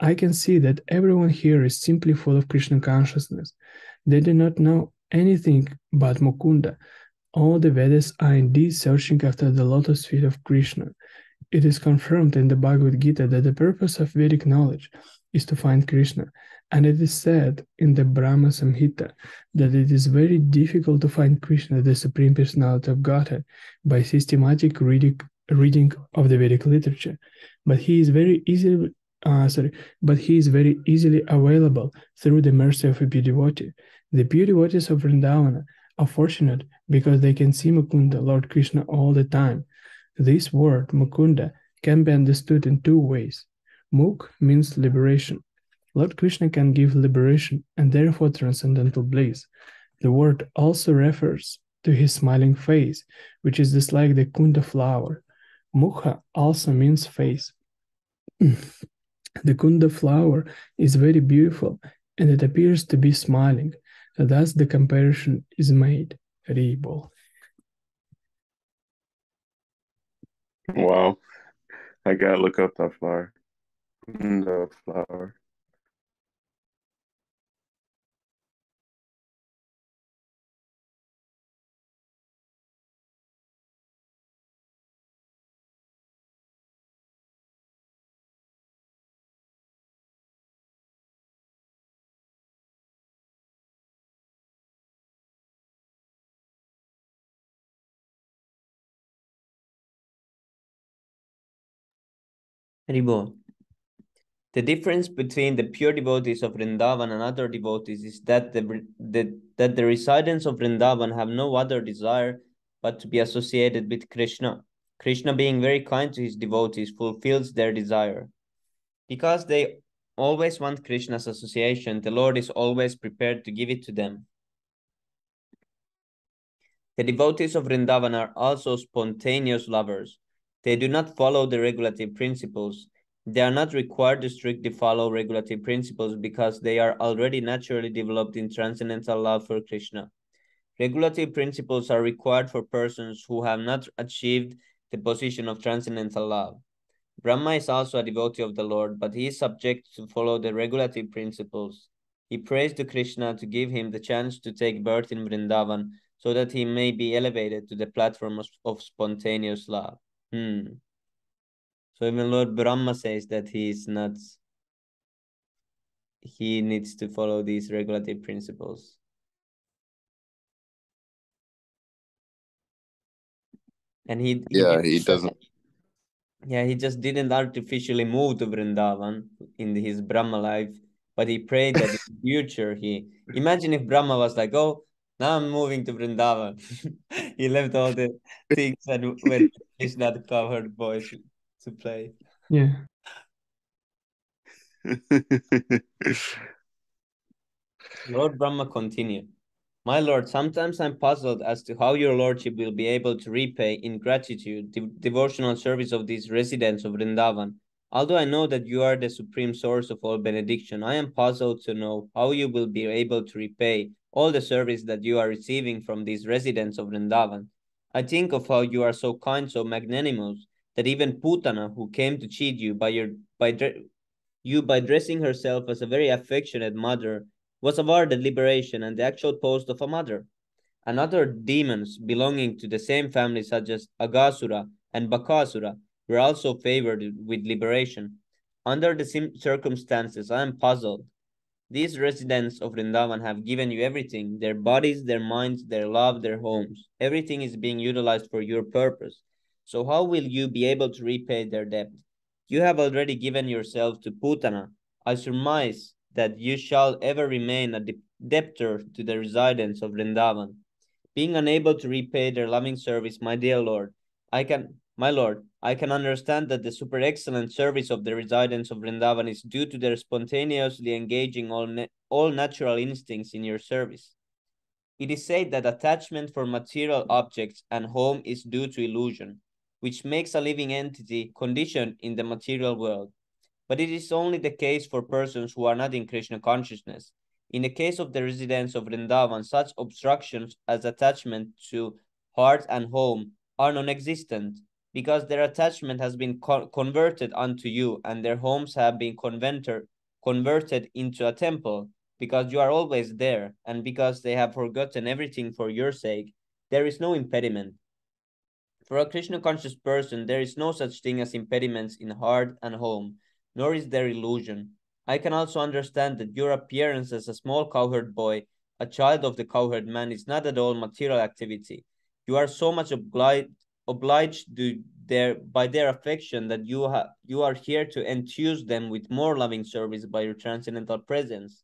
I can see that everyone here is simply full of Krishna consciousness. They do not know anything but Mukunda. All the Vedas are indeed searching after the lotus feet of Krishna. It is confirmed in the Bhagavad Gita that the purpose of Vedic knowledge is to find Krishna. And it is said in the Brahma Samhita that it is very difficult to find Krishna, the Supreme Personality of Godhead, by systematic reading, reading of the Vedic literature. But he is very easily uh, sorry, but he is very easily available through the mercy of a pure devotee. The pure devotees of Vrindavana are fortunate because they can see Mukunda, Lord Krishna, all the time. This word, Mukunda, can be understood in two ways. Muk means liberation. Lord Krishna can give liberation and therefore transcendental bliss. The word also refers to his smiling face, which is just like the kunda flower. Mukha also means face. the kunda flower is very beautiful and it appears to be smiling. Thus, the comparison is made. Ribol. Wow. I gotta look up that flower. The flower. Ribo. The difference between the pure devotees of Vrindavan and other devotees is that the, the, that the residents of Vrindavan have no other desire but to be associated with Krishna. Krishna, being very kind to his devotees, fulfills their desire. Because they always want Krishna's association, the Lord is always prepared to give it to them. The devotees of Vrindavan are also spontaneous lovers. They do not follow the regulative principles. They are not required to strictly follow regulative principles because they are already naturally developed in transcendental love for Krishna. Regulative principles are required for persons who have not achieved the position of transcendental love. Brahma is also a devotee of the Lord, but he is subject to follow the regulative principles. He prays to Krishna to give him the chance to take birth in Vrindavan so that he may be elevated to the platform of, of spontaneous love. Hmm. So even Lord Brahma says that he is not, he needs to follow these regulative principles. And he, he Yeah, he doesn't. Yeah, he just didn't artificially move to Vrindavan in his Brahma life, but he prayed that in the future he imagine if Brahma was like, oh, now I'm moving to Vrindavan. he left all the things and went Krishna covered voice to play. Yeah. Lord Brahma continued. My lord, sometimes I'm puzzled as to how your lordship will be able to repay in gratitude the devotional service of these residents of Vrindavan. Although I know that you are the supreme source of all benediction, I am puzzled to know how you will be able to repay all the service that you are receiving from these residents of Vrindavan. I think of how you are so kind, so magnanimous, that even Putana, who came to cheat you by your by you by dressing herself as a very affectionate mother, was awarded liberation and the actual post of a mother. And other demons belonging to the same family, such as Aghasura and Bakasura, were also favored with liberation. Under the same circumstances, I am puzzled. These residents of Vrindavan have given you everything their bodies, their minds, their love, their homes. Everything is being utilized for your purpose. So, how will you be able to repay their debt? You have already given yourself to Putana. I surmise that you shall ever remain a de debtor to the residents of Vrindavan. Being unable to repay their loving service, my dear Lord, I can, my Lord, I can understand that the super excellent service of the residents of Vrindavan is due to their spontaneously engaging all, all natural instincts in your service. It is said that attachment for material objects and home is due to illusion which makes a living entity conditioned in the material world. But it is only the case for persons who are not in Krishna consciousness. In the case of the residents of Vrindavan, such obstructions as attachment to heart and home are non-existent because their attachment has been co converted unto you and their homes have been converted converted into a temple. Because you are always there and because they have forgotten everything for your sake there is no impediment. For a krishna conscious person there is no such thing as impediments in heart and home nor is there illusion. I can also understand that your appearance as a small cowherd boy a child of the cowherd man is not at all material activity. You are so much obliged obliged to their by their affection that you have you are here to enthuse them with more loving service by your transcendental presence.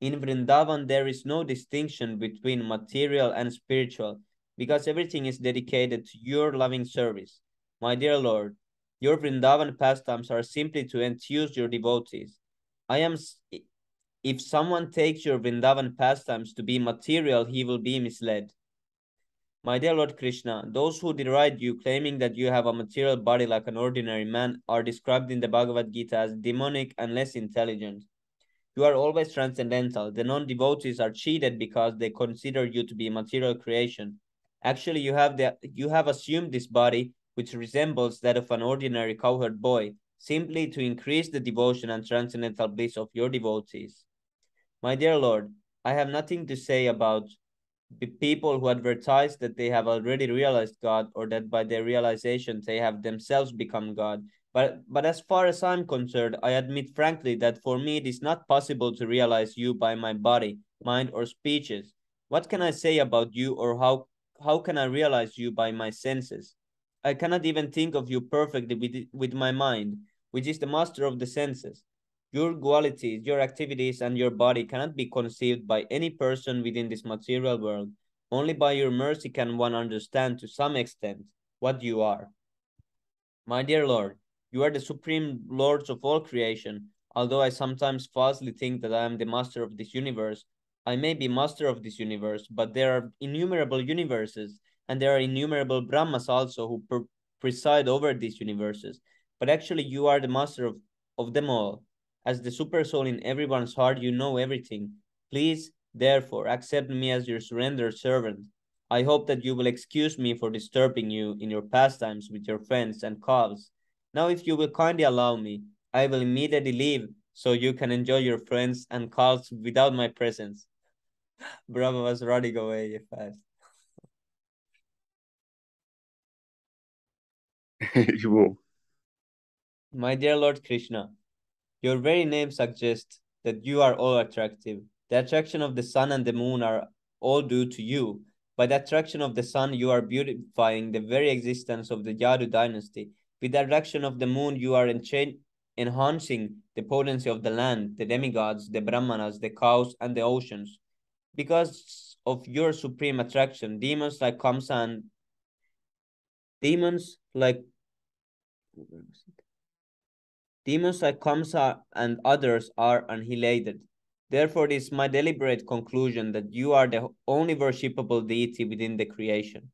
In Vrindavan, there is no distinction between material and spiritual, because everything is dedicated to your loving service. My dear Lord, your Vrindavan pastimes are simply to enthuse your devotees. I am if someone takes your Vrindavan pastimes to be material, he will be misled. My dear Lord Krishna, those who deride you, claiming that you have a material body like an ordinary man, are described in the Bhagavad Gita as demonic and less intelligent. You are always transcendental. The non-devotees are cheated because they consider you to be a material creation. Actually, you have the you have assumed this body, which resembles that of an ordinary cowherd boy, simply to increase the devotion and transcendental bliss of your devotees. My dear Lord, I have nothing to say about people who advertise that they have already realized God or that by their realization they have themselves become God. But, but as far as I'm concerned, I admit frankly that for me it is not possible to realize you by my body, mind, or speeches. What can I say about you or how, how can I realize you by my senses? I cannot even think of you perfectly with, with my mind, which is the master of the senses. Your qualities, your activities, and your body cannot be conceived by any person within this material world. Only by your mercy can one understand to some extent what you are. My dear Lord, you are the supreme lords of all creation. Although I sometimes falsely think that I am the master of this universe, I may be master of this universe, but there are innumerable universes, and there are innumerable Brahmas also who preside over these universes. But actually, you are the master of, of them all. As the super soul in everyone's heart, you know everything. Please, therefore, accept me as your surrendered servant. I hope that you will excuse me for disturbing you in your pastimes with your friends and calves. Now, if you will kindly allow me, I will immediately leave so you can enjoy your friends and calves without my presence. Brahma was running away fast. you will. My dear Lord Krishna, your very name suggests that you are all attractive. The attraction of the sun and the moon are all due to you. By the attraction of the sun, you are beautifying the very existence of the Yadu dynasty. With the attraction of the moon, you are enhancing the potency of the land, the demigods, the brahmanas, the cows, and the oceans. Because of your supreme attraction, demons like Kamsa and demons like Demons like Kamsa and others are annihilated. Therefore, it is my deliberate conclusion that you are the only worshipable deity within the creation.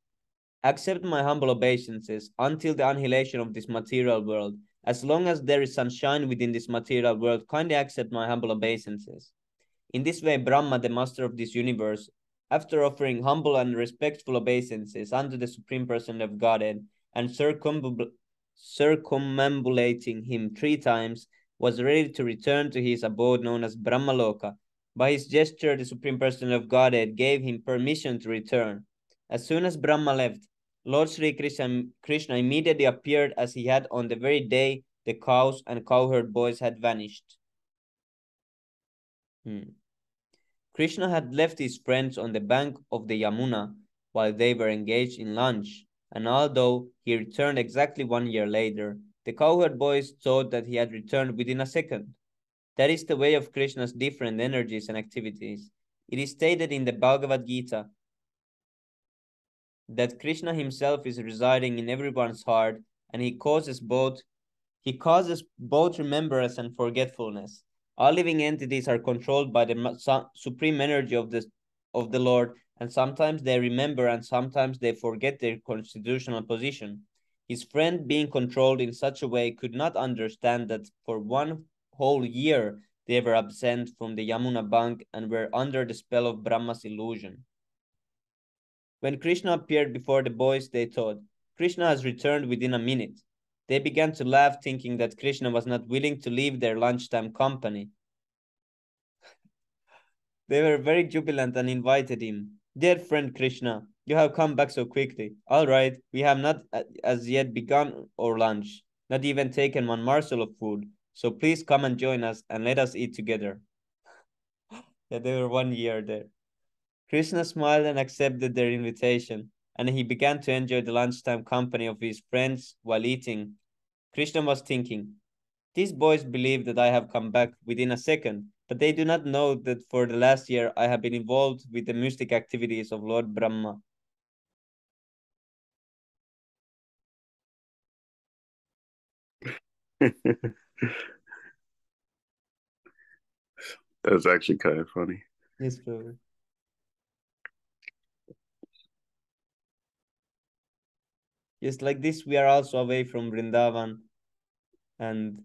Accept my humble obeisances until the annihilation of this material world. As long as there is sunshine within this material world, kindly accept my humble obeisances. In this way, Brahma, the master of this universe, after offering humble and respectful obeisances unto the Supreme Person of Godhead and circumambulating circumambulating him three times, was ready to return to his abode known as Brahmaloka. By his gesture, the Supreme Person of Godhead gave him permission to return. As soon as Brahma left, Lord Sri Krishna, Krishna immediately appeared as he had on the very day the cows and cowherd boys had vanished. Hmm. Krishna had left his friends on the bank of the Yamuna while they were engaged in lunch and although he returned exactly one year later, the cowherd boys thought that he had returned within a second. That is the way of Krishna's different energies and activities. It is stated in the Bhagavad Gita that Krishna himself is residing in everyone's heart and he causes both he causes both remembrance and forgetfulness. All living entities are controlled by the supreme energy of the of the Lord and sometimes they remember and sometimes they forget their constitutional position. His friend, being controlled in such a way, could not understand that for one whole year they were absent from the Yamuna bank and were under the spell of Brahma's illusion. When Krishna appeared before the boys, they thought, Krishna has returned within a minute. They began to laugh, thinking that Krishna was not willing to leave their lunchtime company. they were very jubilant and invited him. Dear friend Krishna, you have come back so quickly. All right, we have not uh, as yet begun our lunch, not even taken one morsel of food. So please come and join us and let us eat together. yeah, they were one year there. Krishna smiled and accepted their invitation, and he began to enjoy the lunchtime company of his friends while eating. Krishna was thinking, These boys believe that I have come back within a second, but they do not know that for the last year I have been involved with the mystic activities of Lord Brahma. That's actually kind of funny. Yes, brother. Just like this, we are also away from Vrindavan. And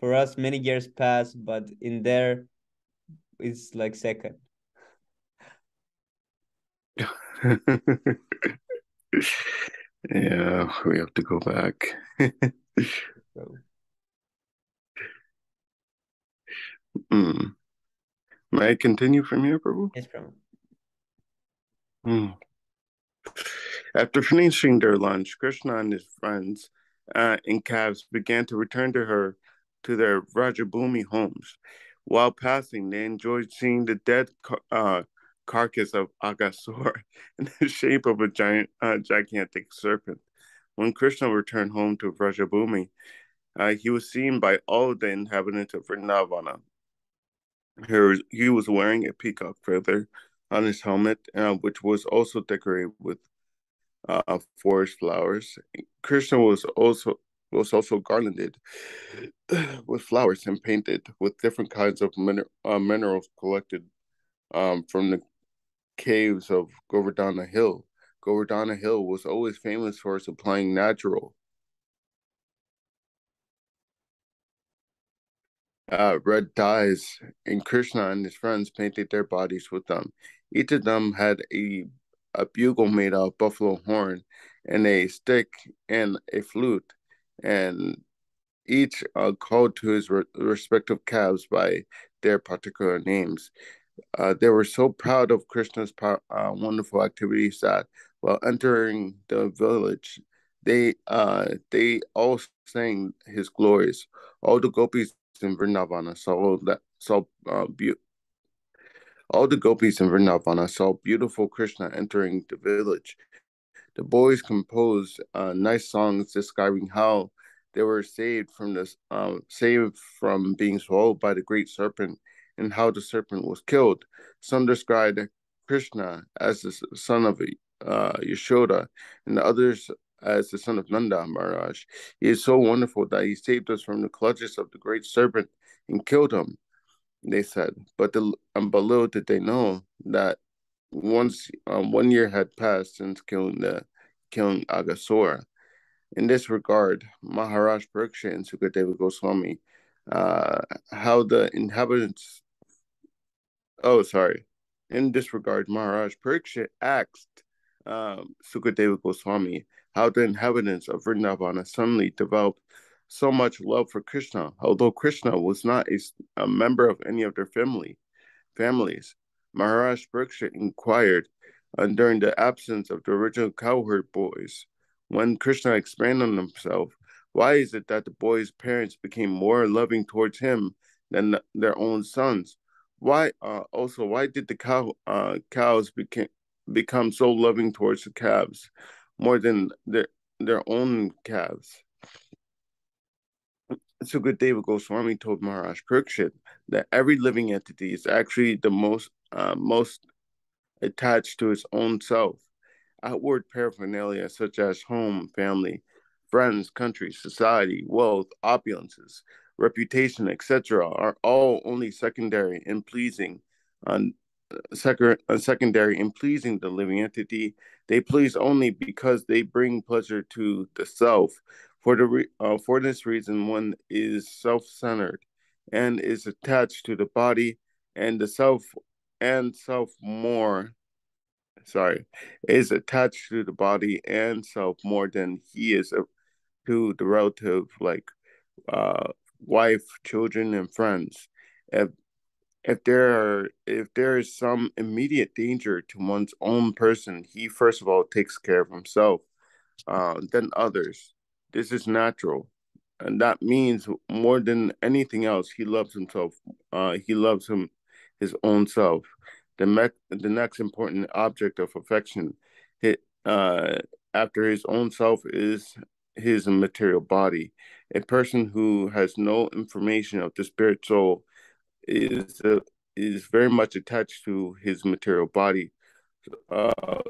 for us, many years pass, but in there, it's like second. yeah, we have to go back. so. mm. May I continue from here, Prabhu? Yes, Prabhu. Mm. After finishing their lunch, Krishna and his friends uh, in cabs began to return to her to their Vrajabhumi homes. While passing, they enjoyed seeing the dead uh, carcass of Aghasur in the shape of a giant, uh, gigantic serpent. When Krishna returned home to Vrajabhumi, uh, he was seen by all the inhabitants of Vrindavana. He was wearing a peacock feather on his helmet, uh, which was also decorated with uh, forest flowers. Krishna was also was also garlanded with flowers and painted with different kinds of min- uh, minerals collected um, from the caves of Govardhana Hill. Govardhana Hill was always famous for supplying natural uh, red dyes, and Krishna and his friends painted their bodies with them. Each of them had a a bugle made out of buffalo horn, and a stick and a flute, and each uh, called to his re- respective calves by their particular names. Uh, they were so proud of Krishna's uh, wonderful activities that while entering the village, they uh, they all sang his glories. All the gopis in Vrindavana saw that saw uh, be- all the gopis in Vrindavana saw beautiful Krishna entering the village. The boys composed uh, nice songs describing how they were saved from this, um, saved from being swallowed by the great serpent, and how the serpent was killed. Some described Krishna as the son of uh, Yashoda, and the others as the son of Nanda Maharaj. He is so wonderful that he saved us from the clutches of the great serpent and killed him they said. But the um, but little did they know that once um, one year had passed since killing the killing Aghasura. In this regard, Maharaj Parikshit and Sukadeva Goswami, uh, how the inhabitants. Oh, sorry. In this regard, Maharaj Parikshit asked um, Sukadeva Goswami how the inhabitants of Vrindavana suddenly developed so much love for Krishna, although Krishna was not a, a member of any of their family families. Maharaj Parikshit inquired uh, during the absence of the original cowherd boys. When Krishna expanded on himself, why is it that the boys' parents became more loving towards him than the, their own sons? Why uh, also why did the cow uh, cows became become so loving towards the calves more than their their own calves? Sukadeva Goswami told Maharaj Parikshit that every living entity is actually the most uh, most attached to its own self. Outward paraphernalia such as home, family, friends, country, society, wealth, opulences, reputation, etc., are all only secondary and pleasing on second uh, secondary in pleasing the living entity. They please only because they bring pleasure to the self, for the re- uh, for this reason, one is self-centered and is attached to the body and the self and self more sorry, is attached to the body and self more than he is to the relative, like uh, wife, children, and friends. If if there are if there is some immediate danger to one's own person, he first of all takes care of himself, uh, then others. This is natural, and that means more than anything else, he loves himself. Uh, he loves him, his own self. The me- the next important object of affection, uh, after his own self is his material body. A person who has no information of the spirit soul is uh, is very much attached to his material body, uh,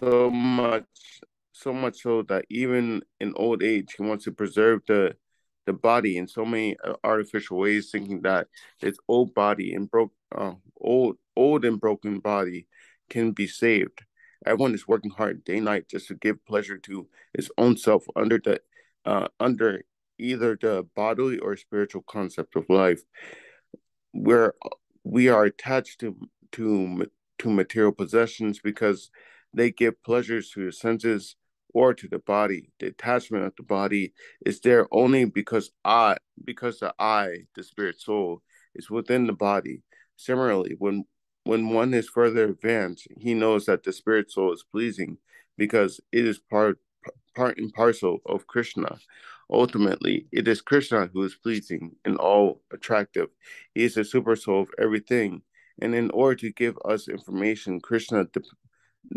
so much so much so that even in old age he wants to preserve the the body in so many uh, artificial ways, thinking that its old body and broke uh, old old and broken body can be saved. Everyone is working hard day and night just to give pleasure to his own self under the uh, under either the bodily or spiritual concept of life where we are attached to to to material possessions because they give pleasures to the senses or to the body. The attachment of the body is there only because I because the I, the spirit soul, is within the body. Similarly, when when one is further advanced, he knows that the spirit soul is pleasing because it is part part and parcel of Krishna. Ultimately, it is Krishna who is pleasing and all attractive. He is the super soul of everything. And in order to give us information, Krishna de-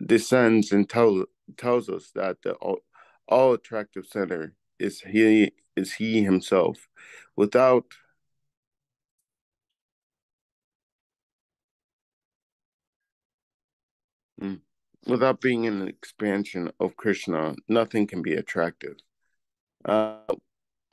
descends and tell, tells us that the all, all attractive center is he is he himself. Without mm, without being an expansion of Krishna, nothing can be attractive. Uh,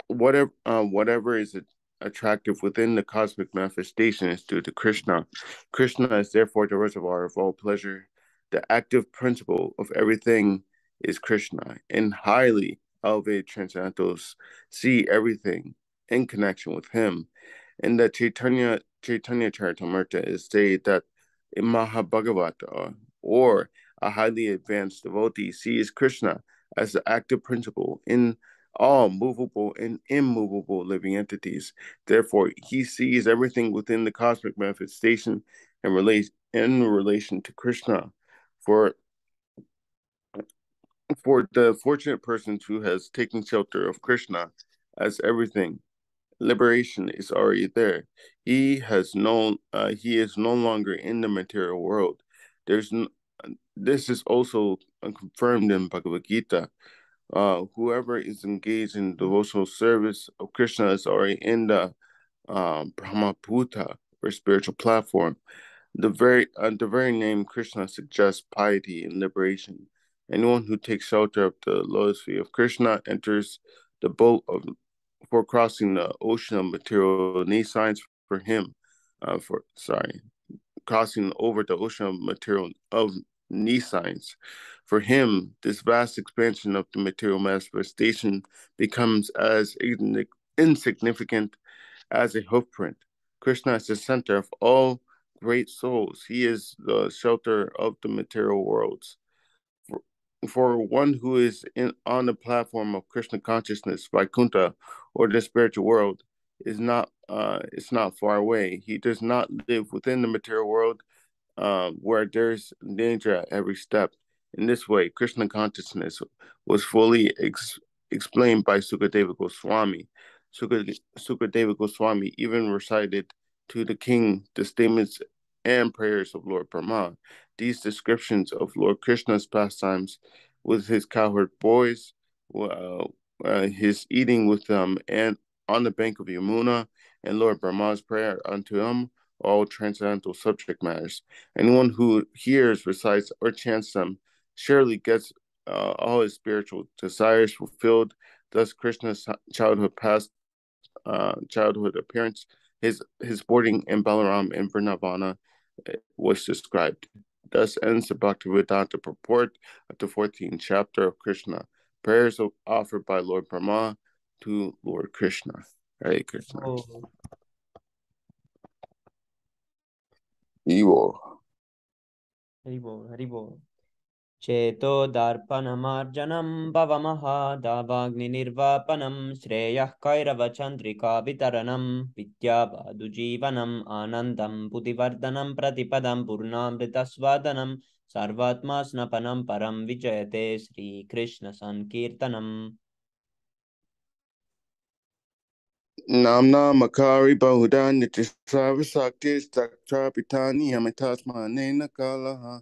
whatever uh, whatever is attractive within the cosmic manifestation is due to Krishna. Krishna is therefore the reservoir of all pleasure. The active principle of everything is Krishna, and highly elevated transcendentals see everything in connection with him. In the Chaitanya Chaitanya Charitamrita is stated that in Mahabhagavata, or a highly advanced devotee sees Krishna as the active principle in all movable and immovable living entities. Therefore, he sees everything within the cosmic manifestation and relate in relation to Krishna. For for the fortunate person who has taken shelter of Krishna as everything, liberation is already there. He has known uh, he is no longer in the material world. There's this is also confirmed in Bhagavad Gita uh, whoever is engaged in devotional service of Krishna is already in the um, Brahmabhuta or spiritual platform. The very uh, the very name Krishna suggests piety and liberation. Anyone who takes shelter of the lotus feet of Krishna enters the boat of for crossing the ocean of material nescience for him. Uh, for sorry, crossing over the ocean of material of nescience. For him, this vast expansion of the material manifestation becomes as insignificant as a hoofprint. Krishna is the center of all great souls. He is the shelter of the material worlds. For, for one who is in, on the platform of Krishna consciousness, Vaikuntha, or the spiritual world, is not uh, it's not far away. He does not live within the material world, um, where there's danger at every step. In this way, Krishna consciousness was fully ex- explained by Sukadeva Goswami. Sukadeva Goswami even recited to the king the statements and prayers of Lord Brahma. These descriptions of Lord Krishna's pastimes with his cowherd boys, uh, uh, his eating with them, and on the bank of Yamuna, and Lord Brahma's prayer unto him all transcendental subject matters. Anyone who hears, recites, or chants them surely gets uh, all his spiritual desires fulfilled. Thus, Krishna's childhood past uh, childhood appearance, his his boarding in Balaram in Vrindavana was described. Thus ends the Bhaktivedanta purport of the 14th chapter of Krishna. Prayers offered by Lord Brahma to Lord Krishna. Hare Krishna. Oh. Evil. Haribol. चेतोदर्पणमार्जनं भवमहादावाग्निर्वापनं श्रेयः कैरवचन्द्रिकावितरणं विद्यावादुजीवनम् आनन्दं बुद्धिवर्धनं प्रतिपदं पूर्णामृतस्वादनं सर्वात्मा स्नपनं परं विजयते श्रीकृष्णसङ्कीर्तनम् Namna Makari Bahuda Nitisara Sakti Saktra Pitani Hamitasmanena Kalaha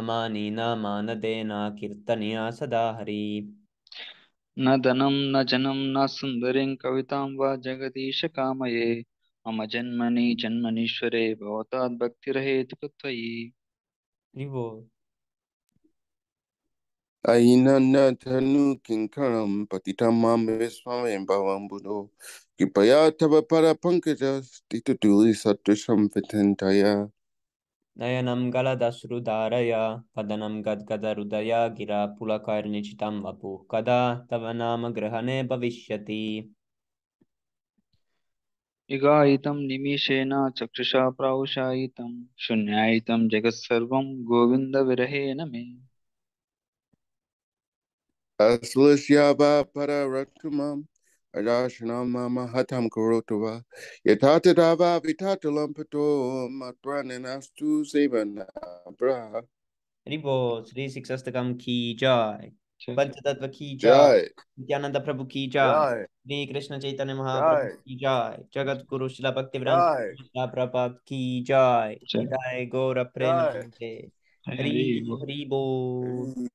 अमानीना मानदेन कीर्तनीया सदा हरि न धनं न जनं न सुन्दरीं कवितां वा जगदीश कामये मम जन्मनि जन्मनीश्वरे Tanu Kinkaram Patitamam Viswam Bhavam Buddho Kipaya Tava Para Pankajas Titutuli Satrisham Vitantaya नयनं गलदश्रुधारय पदनं गद्गदहृदय गिरा पुलकैर्निचितं वपुः। कदा तव नाम ग्रहणे भविष्यति? इगायितं निमिषेण चक्षुषा प्रावुषायितं शून्यायितं जगत्सर्वं गोविन्दविरहेण मे। Aslisyava Para Adarshana mama hatam korotuva. Yatata dava vitata lampato matrananastu sevana braha. Ribo, Sri Siksastakam ki jai. पंचतत्व की जय नित्यानंद प्रभु की जय श्री कृष्ण चैतन्य महाप्रभु की जय जगत गुरु शिला भक्ति प्रपात की जय जय गौर प्रेम हरि हरि बोल